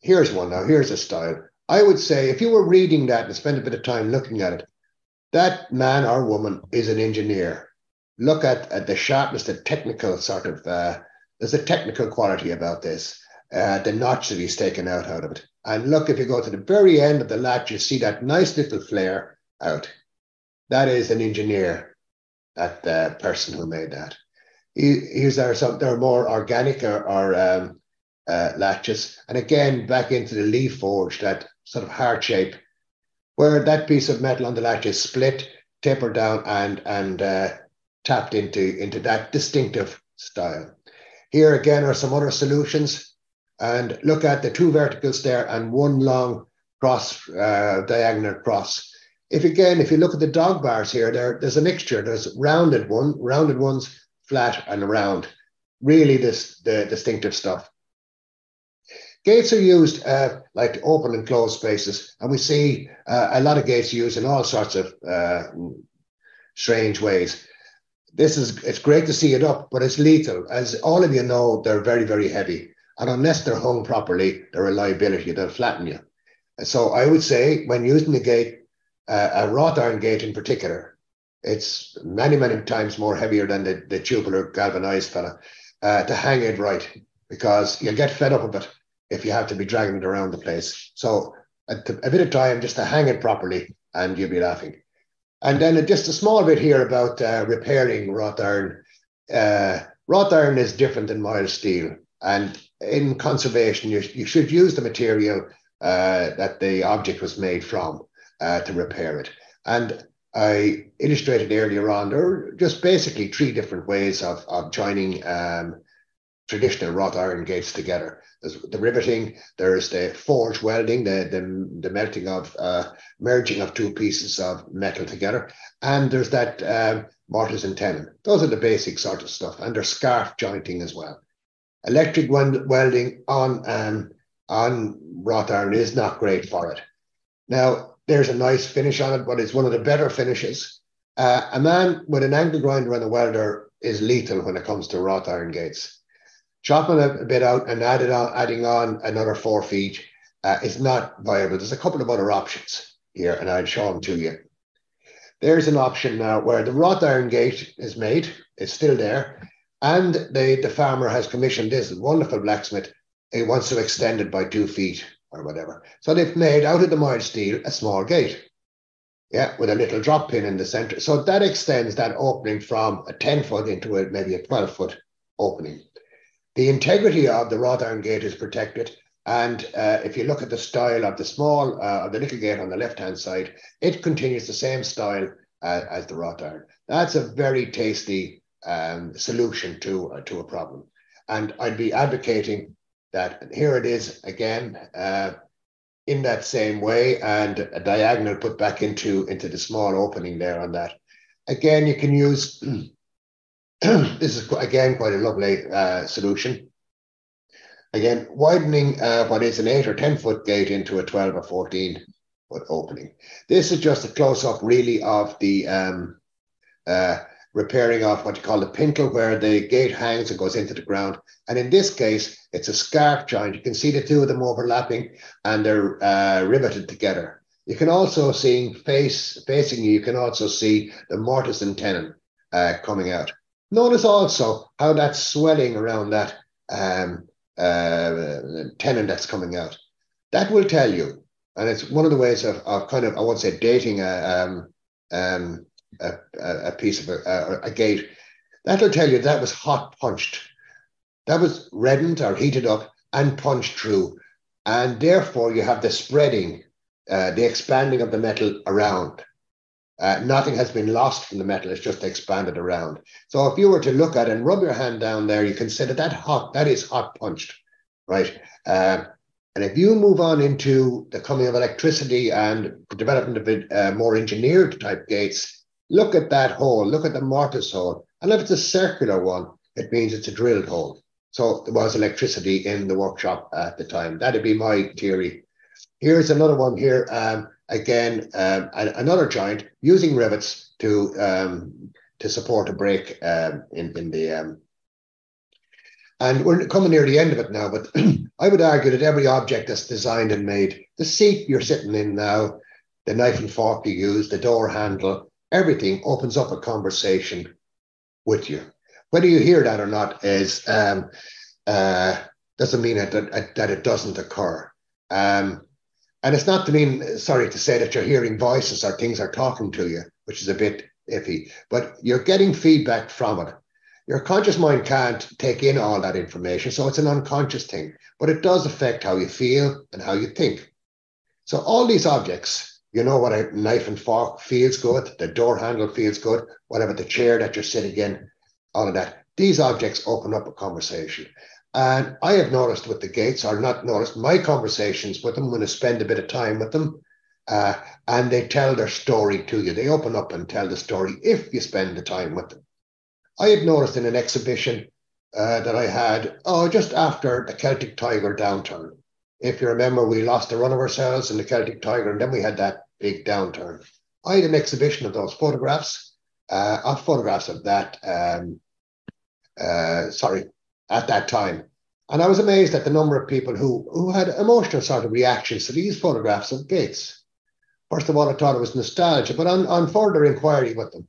here's one now. Here's a style. I would say if you were reading that and spend a bit of time looking at it, that man or woman is an engineer. Look at, at the sharpness, the technical sort of, uh, there's a technical quality about this. Uh, the notch that he's taken out out of it. And look, if you go to the very end of the latch, you see that nice little flare out. That is an engineer, that uh, person who made that. Here's there some, there are more organic or, or um, uh, latches. And again, back into the Lee forge, that sort of heart shape, where that piece of metal on the latch is split, tapered down, and and uh, tapped into into that distinctive style. Here again are some other solutions and look at the two verticals there and one long cross, uh, diagonal cross. If again, if you look at the dog bars here, there, there's a mixture. There's rounded one, rounded ones, flat and round. Really, this the distinctive stuff. Gates are used uh, like open and closed spaces, and we see uh, a lot of gates used in all sorts of uh, strange ways. This is it's great to see it up, but it's lethal. As all of you know, they're very very heavy. And unless they're hung properly, they're a liability, they'll flatten you. So I would say when using the gate, uh, a wrought iron gate in particular, it's many, many times more heavier than the, the tubular galvanized fella, uh, to hang it right because you'll get fed up of it if you have to be dragging it around the place. So a, a bit of time just to hang it properly and you'll be laughing. And then just a small bit here about uh, repairing wrought iron. Uh, wrought iron is different than mild steel. And in conservation, you, you should use the material uh, that the object was made from uh, to repair it. And I illustrated earlier on, there are just basically three different ways of, of joining um, traditional wrought iron gates together. There's the riveting, there's the forge welding, the, the, the melting of, uh, merging of two pieces of metal together, and there's that um, mortise and tenon. Those are the basic sort of stuff, and there's scarf jointing as well electric welding on um, on wrought iron is not great for it. Now, there's a nice finish on it, but it's one of the better finishes. Uh, a man with an angle grinder and a welder is lethal when it comes to wrought iron gates. Chopping a, bit out and adding on, adding on another four feet uh, is not viable. There's a couple of other options here, and I'll show them to you. There's an option now where the wrought iron gate is made, it's still there, and the, the farmer has commissioned this wonderful blacksmith. He wants to extend it by two feet or whatever. So they've made out of the mild steel a small gate. Yeah, with a little drop pin in the center. So that extends that opening from a 10 foot into a, maybe a 12 foot opening. The integrity of the wrought iron gate is protected. And uh, if you look at the style of the small, uh, the little gate on the left hand side, it continues the same style uh, as the wrought iron. That's a very tasty um, solution to uh, to a problem. And I'd be advocating that here it is again uh, in that same way, and a diagonal put back into into the small opening there on that. Again, you can use this is again quite a lovely uh, solution. Again, widening uh, what is an eight or ten foot gate into a twelve or fourteen foot opening. This is just a close up, really, of the um, uh, repairing of what you call the pintle, where the gate hangs and goes into the ground. And in this case, it's a scarf joint. You can see the two of them overlapping and they're uh, riveted together. You can also see face facing you, you can also see the mortise and tenon uh, coming out. Notice also how that's swelling around that um, uh, tenon that's coming out. That will tell you, and it's one of the ways of, of kind of, I won't say dating a, um, um, a, a piece of a, a, gate, that'll tell you that was hot punched. That was reddened or heated up and punched through. And therefore, you have the spreading, uh, the expanding of the metal around. Uh, nothing has been lost from the metal; it's just expanded around. So if you were to look at and rub your hand down there, you can see that that hot that is hot punched, right? Uh, and if you move on into the coming of electricity and the development of uh, more engineered type gates, look at that hole, look at the mortise hole. And if it's a circular one, it means it's a drilled hole. So there was electricity in the workshop at the time. That'd be my theory. Here's another one here. Um, again, um, another joint using rivets to um, to support a break um, in, in the um, and we're coming near the end of it now, but I would argue that every object that's designed and made, the seat you're sitting in now, the knife and fork you use, the door handle, everything opens up a conversation with you. Whether you hear that or not is um, uh, doesn't mean that, that, that it doesn't occur. Um, and it's not to mean, sorry to say that you're hearing voices or things are talking to you, which is a bit iffy, but you're getting feedback from it. Your conscious mind can't take in all that information, so it's an unconscious thing, but it does affect how you feel and how you think. So all these objects, you know what a knife and fork feels good, the door handle feels good, whatever the chair that you're sitting in, all of that. These objects open up a conversation. And I have noticed with the gates, or not noticed, my conversations with them when I spend a bit of time with them, uh, and they tell their story to you. They open up and tell the story if you spend the time with them. I had noticed in an exhibition uh, that I had, oh, just after the Celtic Tiger downturn. If you remember, we lost a run of ourselves in the Celtic Tiger, and then we had that big downturn. I had an exhibition of those photographs, uh, of photographs of that, um, uh, sorry, at that time. And I was amazed at the number of people who, who had emotional sort of reactions to these photographs of Gates. First of all, I thought it was nostalgia, but on, on further inquiry with them,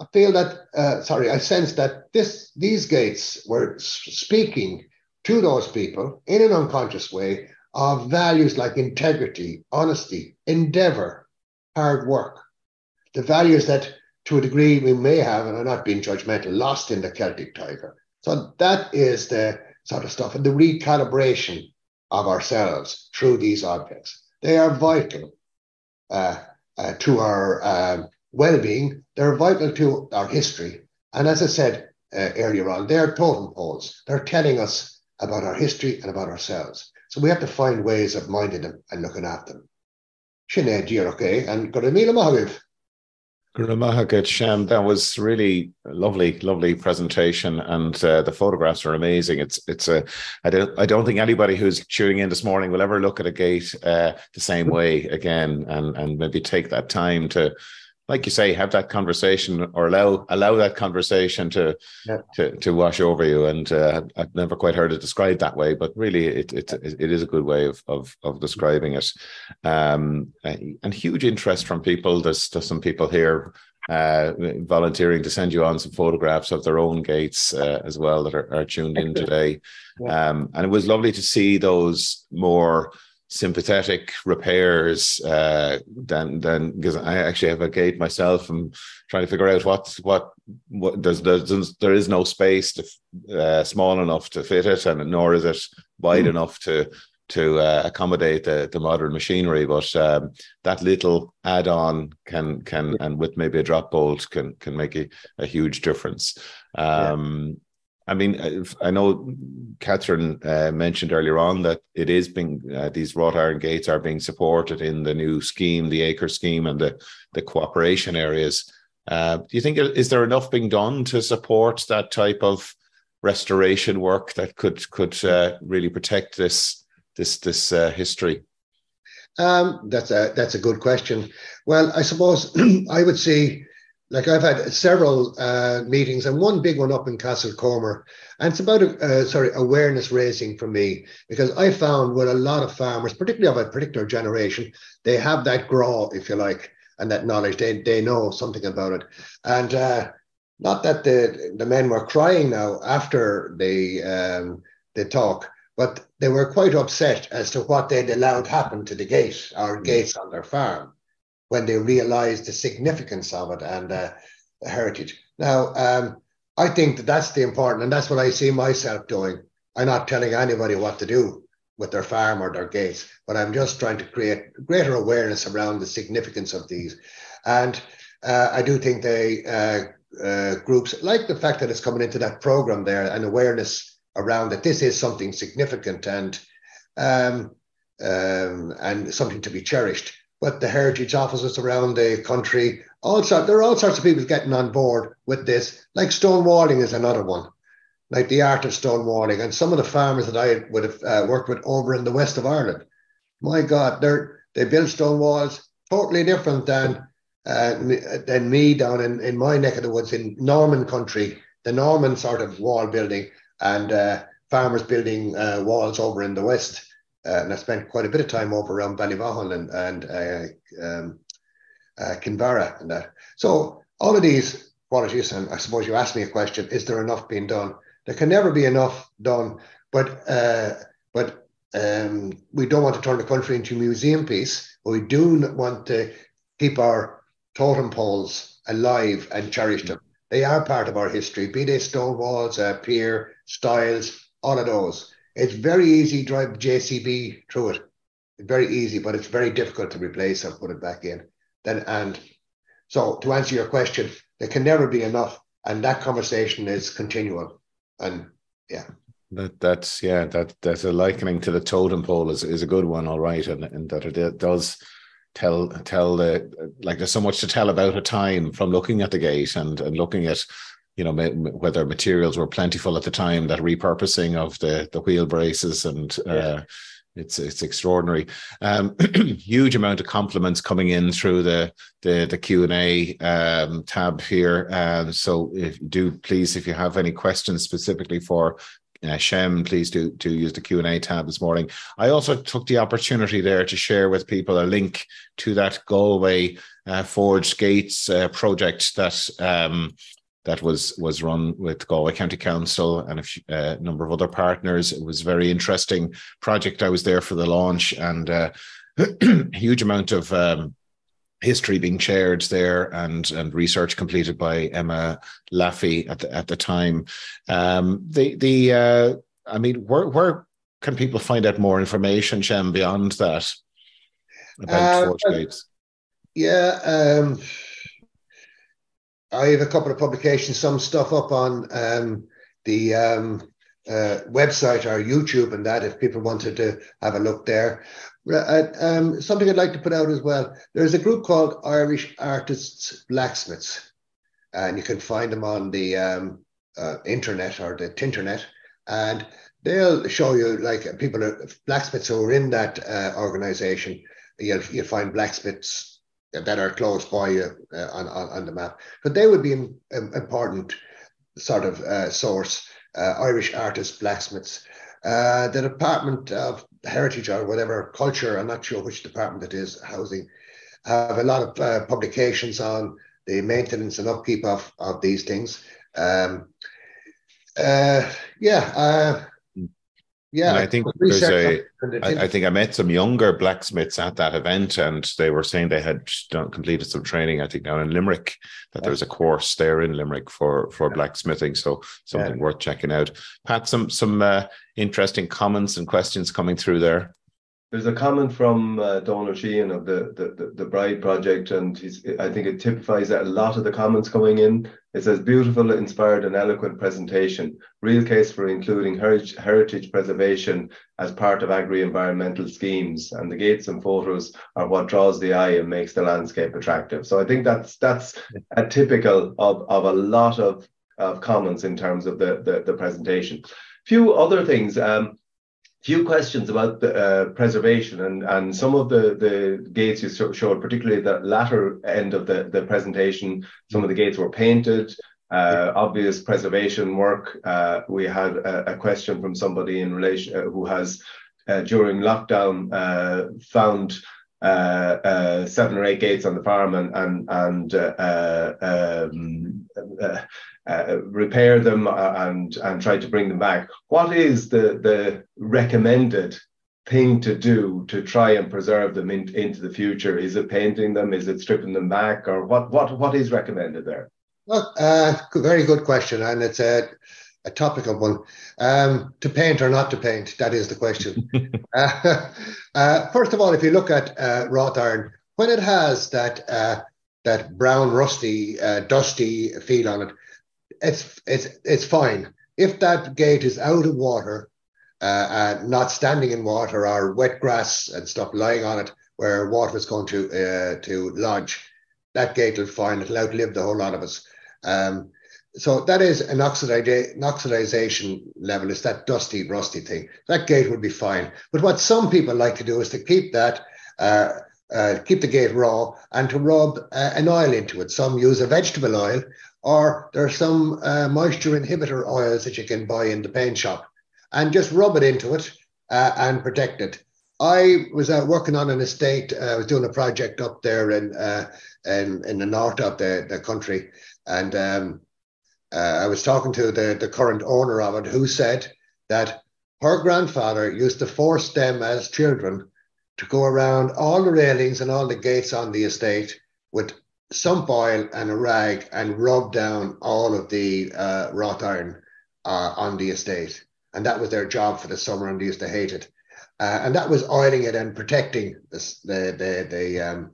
I feel that, uh, sorry, I sense that this these gates were speaking to those people in an unconscious way of values like integrity, honesty, endeavor, hard work, the values that to a degree we may have, and I'm not being judgmental, lost in the Celtic Tiger. So that is the sort of stuff, and the recalibration of ourselves through these objects. They are vital uh, uh, to our um, well-being. They're vital to our history. And as I said uh, earlier on, they're totem poles. They're telling us about our history and about ourselves. So we have to find ways of minding them and looking after them. Sinead, you're okay. And Guramila Mahaviv. Guramahagat Shem, that was really lovely, lovely presentation, and uh, the photographs are amazing. It's it's a I don't I don't think anybody who's tuning in this morning will ever look at a gate uh, the same way again, and and maybe take that time to like you say, have that conversation or allow allow that conversation to yeah. to to wash over you. And uh, I've never quite heard it described that way, but really, it it it is a good way of of of describing it. Um, and huge interest from people. There's there's some people here uh, volunteering to send you on some photographs of their own gates uh, as well that are, are tuned in today. Yeah. Um, and it was lovely to see those more sympathetic repairs uh, than than because I actually have a gate myself. I'm trying to figure out what what what there's there's there is no space to uh, small enough to fit it, and nor is it wide mm. enough to to uh, accommodate the, the modern machinery. But um, that little add-on can can and with maybe a drop bolt can can make a, a huge difference. Um, I mean, I know Catherine uh, mentioned earlier on that it is being uh, these wrought iron gates are being supported in the new scheme, the ACRES scheme, and the the cooperation areas. Uh, do you think is there enough being done to support that type of restoration work that could could uh, really protect this this this uh, history? Um, that's a that's a good question. Well, I suppose I would say like I've had several uh, meetings and one big one up in Castlecomer, and it's about uh, sorry awareness raising for me because I found with a lot of farmers, particularly of a particular generation, they have that grow, if you like, and that knowledge. They they know something about it, and uh, not that the the men were crying now after they um, they talk, but they were quite upset as to what they'd allowed happen to the gate or gates on their farm when they realize the significance of it and uh, the heritage. Now, um, I think that that's the important, and that's what I see myself doing. I'm not telling anybody what to do with their farm or their gates, but I'm just trying to create greater awareness around the significance of these. And uh, I do think they uh, uh, groups like the fact that it's coming into that program there and awareness around that this is something significant and um, um, and something to be cherished. But the heritage offices around the country, also there are all sorts of people getting on board with this. Like stonewalling is another one, like the art of stonewalling, and some of the farmers that I would have uh, worked with over in the west of Ireland. My God, they're they build stone walls totally different than uh, than me down in, in my neck of the woods in Norman country, the Norman sort of wall building and uh, farmers building uh, walls over in the west. Uh, and I spent quite a bit of time over around Ballyvaughan and, and uh, um, uh, Kinvara and that. So all of these qualities, and I suppose you asked me a question: Is there enough being done? There can never be enough done, but but um, we don't want to turn the country into a museum piece, but we do want to keep our totem poles alive and cherish them. They are part of our history, be they stone walls, uh, pier, styles, all of those. It's very easy drive JCB through it. Very easy, but it's very difficult to replace and put it back in. Then and so to answer your question, there can never be enough, and that conversation is continual. And yeah. That that's yeah that that's a likening to the totem pole is, is a good one all right and, and that it does tell tell the like there's so much to tell about a time from looking at the gate and and looking at you know whether materials were plentiful at the time that repurposing of the the wheel braces and yeah. uh, it's it's extraordinary um, huge amount of compliments coming in through the the the q&a um, tab here and so if you do please if you have any questions specifically for uh, Shem, please do to use the Q and A tab this morning. I also took the opportunity there to share with people a link to that Galway uh, Forged Gates uh, project that um, that was was run with Galway County Council and a few, uh, number of other partners. It was a very interesting project. I was there for the launch and uh, a huge amount of um, history being shared there and and research completed by Emma Laffey at the at the time. Um, the the uh, I mean, where where can people find out more information, Shem, beyond that about uh, Gates? Yeah, um, I have a couple of publications, some stuff up on um, the um, uh, website or YouTube and that if people wanted to have a look there. Um, something I'd like to put out as well. There's a group called Irish Artists Blacksmiths, and you can find them on the um, uh, internet or the Tinternet. and they'll show you like people are blacksmiths who are in that uh, organization. You'll you'll find blacksmiths that are close by you uh, on, on, on the map, but they would be an important sort of uh, source. Uh, Irish Artists Blacksmiths. the Department of heritage or whatever culture, I'm not sure which department it is, housing, have a lot of uh, publications on the maintenance and upkeep of, of these things. Um, uh, yeah, uh, yeah, and I think there's a. I, I think I met some younger blacksmiths at that event, and they were saying they had done, completed some training. I think down in Limerick that yeah. there's a course there in Limerick for for yeah. blacksmithing. So something yeah. worth checking out. Pat, some some uh, interesting comments and questions coming through there. There's a comment from uh, Donal Sheehan of the, the, the, the Bride Project, and he's, I think it typifies that a lot of the comments coming in. It says, beautiful, inspired, and eloquent presentation. Real case for including heritage, heritage preservation as part of agri-environmental schemes. And the gates and photos are what draws the eye and makes the landscape attractive. So I think that's that's a typical of, of a lot of, of comments in terms of the, the, the presentation. Few other things. Um, few questions about the uh, preservation and, and some of the, the gates you showed, particularly the latter end of the, the presentation, some of the gates were painted, uh, obvious preservation work. Uh, we had a, a, question from somebody in relation uh, who has uh, during lockdown uh, found seven or eight gates on the farm and and and um, uh, repair them uh, and and try to bring them back. What is the the recommended thing to do to try and preserve them in, into the future? Is it painting them? Is it stripping them back? Or what what what is recommended there? Well, uh, very good question, and it's a a topical one. Um, to paint or not to paint? That is the question. uh, uh, first of all, if you look at uh, wrought iron, when it has that that brown, rusty, uh, dusty feel on it, it's it's it's fine. If that gate is out of water, uh, and not standing in water or wet grass and stuff lying on it where water is going to uh, to lodge, that gate will fine. It'll outlive the whole lot of us. Um, so that is an oxidization level. It's that dusty, rusty thing. That gate would be fine. But what some people like to do is to keep that, uh, uh, keep the gate raw, and to rub uh, an oil into it. Some use a vegetable oil, or there are some uh, moisture inhibitor oils that you can buy in the paint shop, and just rub it into it uh, and protect it. I was uh, working on an estate. I was doing a project up there in in, in the north of the, the country, and um, uh, I was talking to the, the current owner of it who said that her grandfather used to force them as children to go around all the railings and all the gates on the estate with sump oil and a rag and rub down all of the uh, wrought iron uh, on the estate. And that was their job for the summer, and they used to hate it. Uh, and that was oiling it and protecting this, the the the um,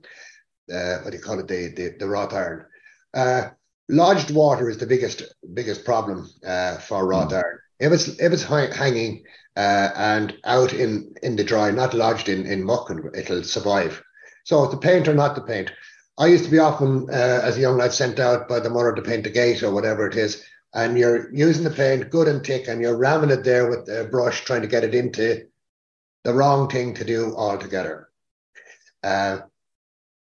uh, what do you call it the the, the wrought iron. Uh, lodged water is the biggest biggest problem uh, for wrought mm. iron. If it's if it's hanging uh, and out in in the dry, not lodged in in muck, it'll survive. So the paint or not the paint. I used to be often uh, as a young lad sent out by the mother to paint the gate or whatever it is, and you're using the paint good and thick, and you're ramming it there with a brush, trying to get it into the wrong thing to do altogether. Uh,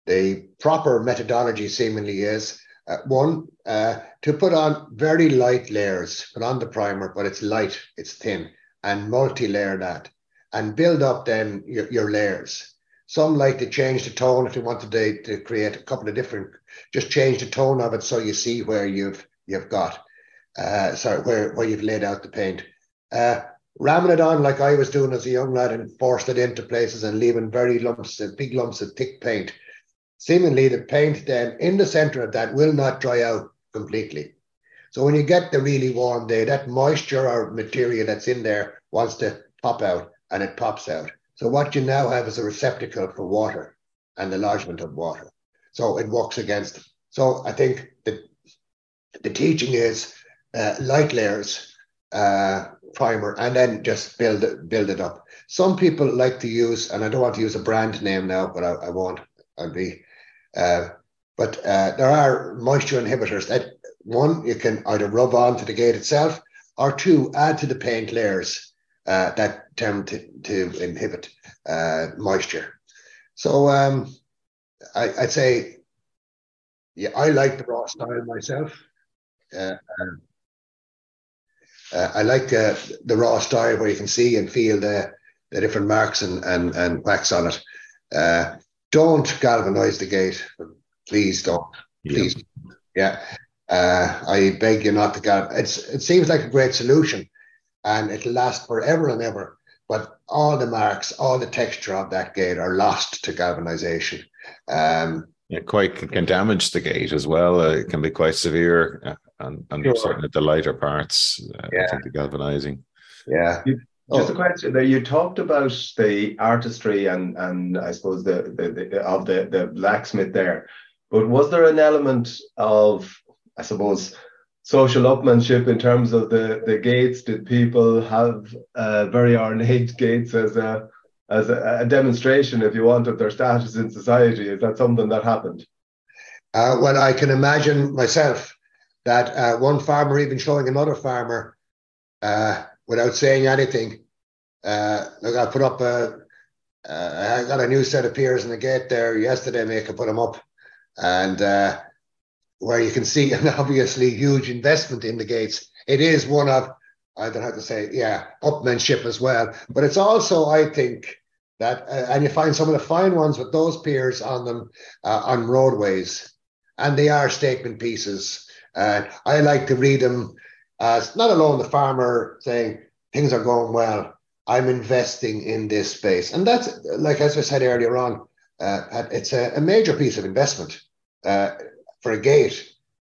the proper methodology seemingly is uh, one, uh, to put on very light layers, put on the primer, but it's light, it's thin, and multi-layer that, and build up then your, your layers. Some like to change the tone if you wanted to, to create a couple of different, just change the tone of it so you see where you've you've got, uh, sorry, where, where you've laid out the paint. Uh, ramming it on like I was doing as a young lad and forced it into places and leaving very lumps, big lumps of thick paint seemingly the paint then in the center of that will not dry out completely. So when you get the really warm day, that moisture or material that's in there wants to pop out and it pops out. So what you now have is a receptacle for water and the of water. So it works against. So I think the, the teaching is uh, light layers, uh, primer, and then just build it, build it up. Some people like to use, and I don't want to use a brand name now, but I, I won't. I'll be uh, but uh, there are moisture inhibitors that one you can either rub onto the gate itself, or two add to the paint layers uh, that tend to, to inhibit uh, moisture. So um, I, would say, yeah, I like the raw style myself. Uh, um, uh, I like uh, the raw style where you can see and feel the, the different marks and, and, and wax on it. Uh, don't galvanize the gate. Please don't. Please. Yeah. Uh, I beg you not to galvanize. It's, it seems like a great solution and it'll last forever and ever. But all the marks, all the texture of that gate are lost to galvanization. Um, yeah, quite can damage the gate as well. Uh, it can be quite severe uh, on, on sure. certain of the lighter parts. Uh, yeah. I think the galvanizing. Yeah. Just oh. a question that you talked about the artistry and and I suppose the, the, the of the the blacksmith there, but was there an element of I suppose social upmanship in terms of the the gates? Did people have uh, very ornate gates as a as a, a, demonstration, if you want, of their status in society? Is that something that happened? Uh, well, I can imagine myself that uh, one farmer even showing another farmer uh, without saying anything. Uh, look, I put up a, uh, I got a new set of piers in the gate there yesterday, Make I put them up, and where you can see an obviously huge investment in the gates. It is one of, I don't have to say, yeah, upmanship as well, but it's also, I think, that, uh, and you find some of the fine ones with those piers on them uh, on roadways, and they are statement pieces. Uh, I like to read them as not alone the farmer saying things are going well. I'm investing in this space, and that's like as I said earlier on. Uh, it's a, a, major piece of investment uh, for a gate.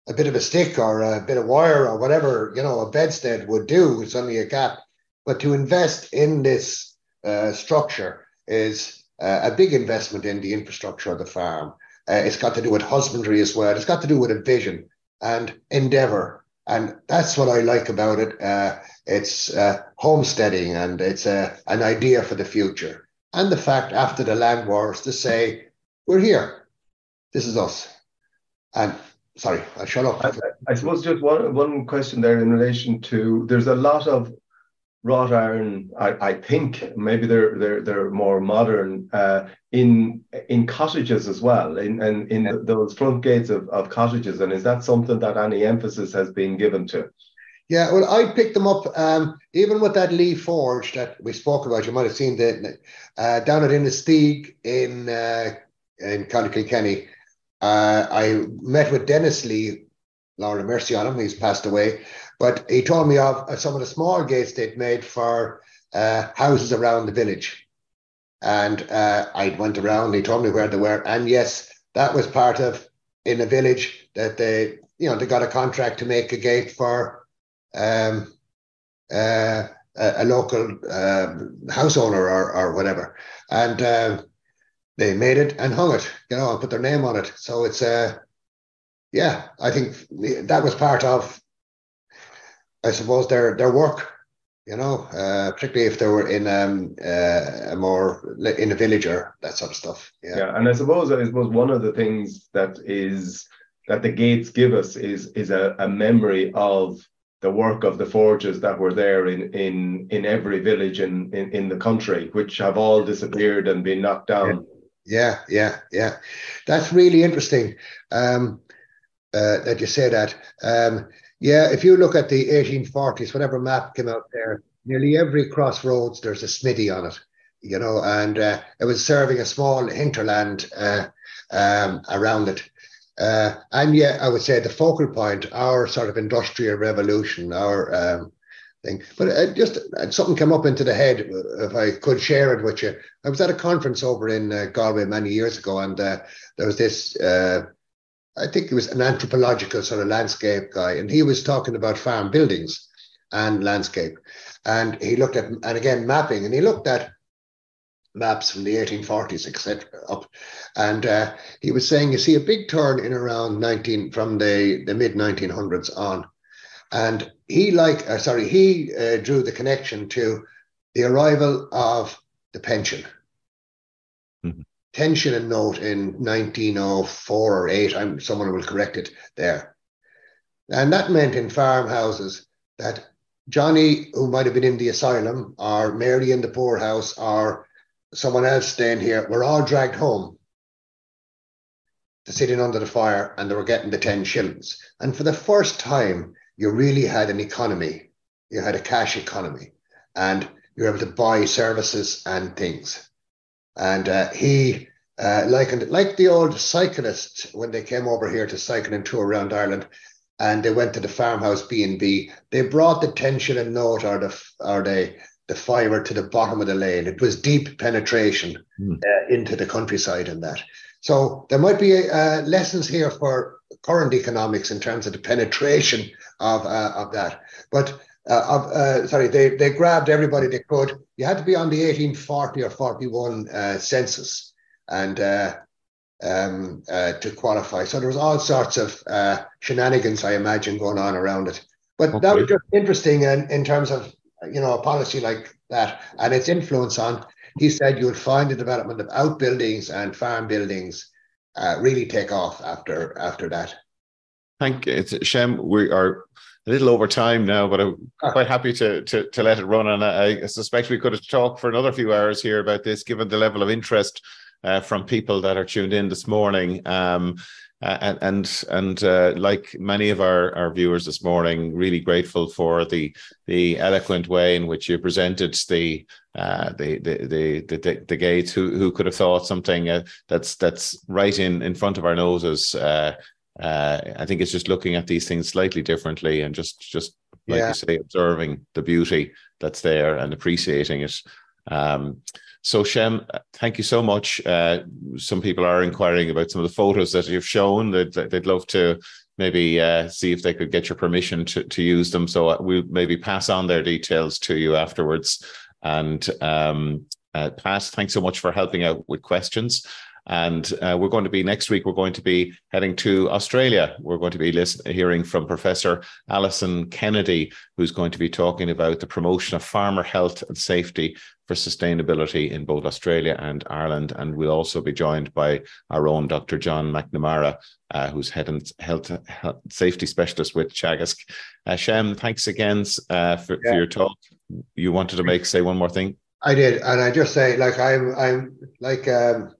A bit of a stick or a bit of wire or whatever you know a bedstead would do. It's only a gap, but to invest in this uh, structure is uh, a big investment in the infrastructure of the farm. Uh, it's got to do with husbandry as well. It's got to do with a vision and endeavor. And that's what I like about it. Uh, it's uh, homesteading and it's uh, an idea for the future. And the fact after the land wars to say, we're here. This is us. And sorry, I shut up. I, I suppose just one one question there in relation to there's a lot of wrought iron. I, I think maybe they're they're they're more modern uh, in in cottages as well, in and in, in those front gates of, of cottages. And is that something that any emphasis has been given to? Yeah, well, I picked them up um, even with that Lee Forge that we spoke about. You might have seen that uh, down at Inistioge in uh, in County Kilkenny. Uh, I met with Dennis Lee, Lord mercy on him, he's passed away. But he told me of some of the small gates they'd made for uh, houses around the village. And uh, I went around, he told me where they were. And yes, that was part of in a village that they, you know, they got a contract to make a gate for um, uh, a, a, local um, house owner or, or whatever. And uh, they made it and hung it, you know, and put their name on it. So it's uh yeah, I think that was part of I suppose their their work, you know, uh, particularly if they were in um uh, a more in a village or that sort of stuff. Yeah. Yeah. And I suppose I suppose one of the things that is that the gates give us is is a, a memory of the work of the forges that were there in in in every village in, in in the country, which have all disappeared and been knocked down. Yeah, yeah, yeah. Yeah. That's really interesting um, uh, that you say that. Um, yeah, if you look at the 1840s, whatever map came out there, nearly every crossroads there's a smithy on it, you know, and uh, it was serving a small hinterland uh, um, around it. Uh, and yeah, I would say the focal point, our sort of industrial revolution, our um, thing. But it just something came up into the head. If I could share it with you, I was at a conference over in uh, Galway many years ago, and uh, there was this. Uh, I think he was an anthropological sort of landscape guy, and he was talking about farm buildings and landscape, and he looked at and again mapping, and he looked at maps from the 1840s, etc. Up, and uh, he was saying, you see a big turn in around 19 from the the mid 1900s on, and he like uh, sorry he uh, drew the connection to the arrival of the pension. Mm-hmm. pension and note in 1904 or 8 i'm someone will correct it there. And that meant in farmhouses that johnny who might have been in the asylum or mary in the poorhouse or someone else staying here were all dragged home to sitting under the fire and they were getting the 10 shillings. And for the first time you really had an economy. You had a cash economy, and you were able to buy services and things. And uh, he uh, likened like the old cyclists when they came over here to cycle and tour around Ireland, and they went to the farmhouse B and B. They brought the tension and note or the or the the fiver to the bottom of the lane. It was deep penetration mm. uh, into the countryside and that. So there might be uh, lessons here for current economics in terms of the penetration of uh, of that. But uh, of, uh, sorry, they they grabbed everybody they could. You had to be on the 1840 or 41 uh, census, and uh, um, uh, to qualify. So there was all sorts of shenanigans, I imagine, going on around it. But okay. that was just interesting, in, in terms of you know a policy like that and its influence on. He said you would find the development of outbuildings and farm buildings uh, really take off after after that. Thank you. It's, Shem, we are a little over time now, but I'm ah. quite happy to, to, to let it run. And I, I, suspect we could have talked for another few hours here about this, given the level of interest uh, from people that are tuned in this morning. Um, and and, and uh, like many of our, our viewers this morning, really grateful for the the eloquent way in which you presented the uh, the, the, the the the gates. Who who could have thought something uh, that's that's right in in front of our noses uh, uh, I think it's just looking at these things slightly differently and just just like yeah. you say, observing the beauty that's there and appreciating it. Um, so Shem, thank you so much. Uh, some people are inquiring about some of the photos that you've shown. They'd, they'd love to maybe uh, see if they could get your permission to, to use them. So we'll maybe pass on their details to you afterwards. And um, uh, Pat, thanks so much for helping out with questions. And uh, we're going to be next week, we're going to be heading to Australia. We're going to be listen, hearing from Professor Alison Kennedy, who's going to be talking about the promotion of farmer health and safety for sustainability in both Australia and Ireland. And we'll also be joined by our own Dr. John McNamara, uh, who's head and health, health, safety specialist with Teagasc. Uh, Shem, thanks again uh, for, yeah. for your talk. You wanted to make say one more thing. I did, and I just say like I'm I'm like um,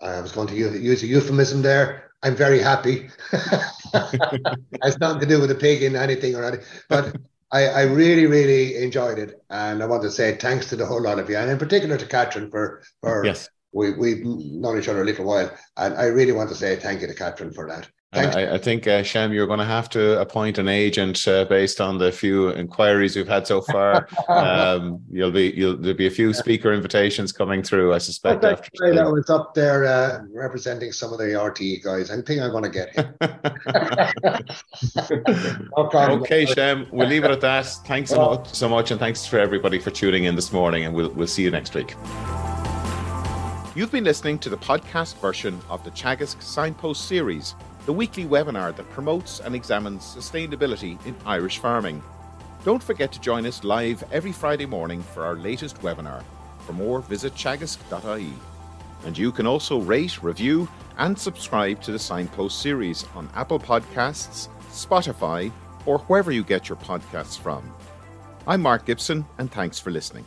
I was going to use, use a euphemism there. I'm very happy. it's nothing to do with the pig in anything or anything, but I, I really, really enjoyed it, and I want to say thanks to the whole lot of you, and in particular to Catherine for for yes. We we've known each other a little while, and I really want to say thank you to Catherine for that. I, I, think, uh, Shem, you're going to have to appoint an agent uh, based on the few inquiries we've had so far. um, you'll be, you'll, there'll be a few speaker invitations coming through, I suspect. I after that was up there uh, representing some of the RTE guys. I think I'm going to get him. okay, Shem, we'll leave it at that. Thanks so much, so much, and thanks for everybody for tuning in this morning. And we'll we'll see you next week. You've been listening to the podcast version of the Teagasc Signpost series the weekly webinar that promotes and examines sustainability in Irish farming. Don't forget to join us live every Friday morning for our latest webinar. For more, visit teagasc.ie. And you can also rate, review, and subscribe to the Signpost series on Apple Podcasts, Spotify, or wherever you get your podcasts from. I'm Mark Gibson, and thanks for listening.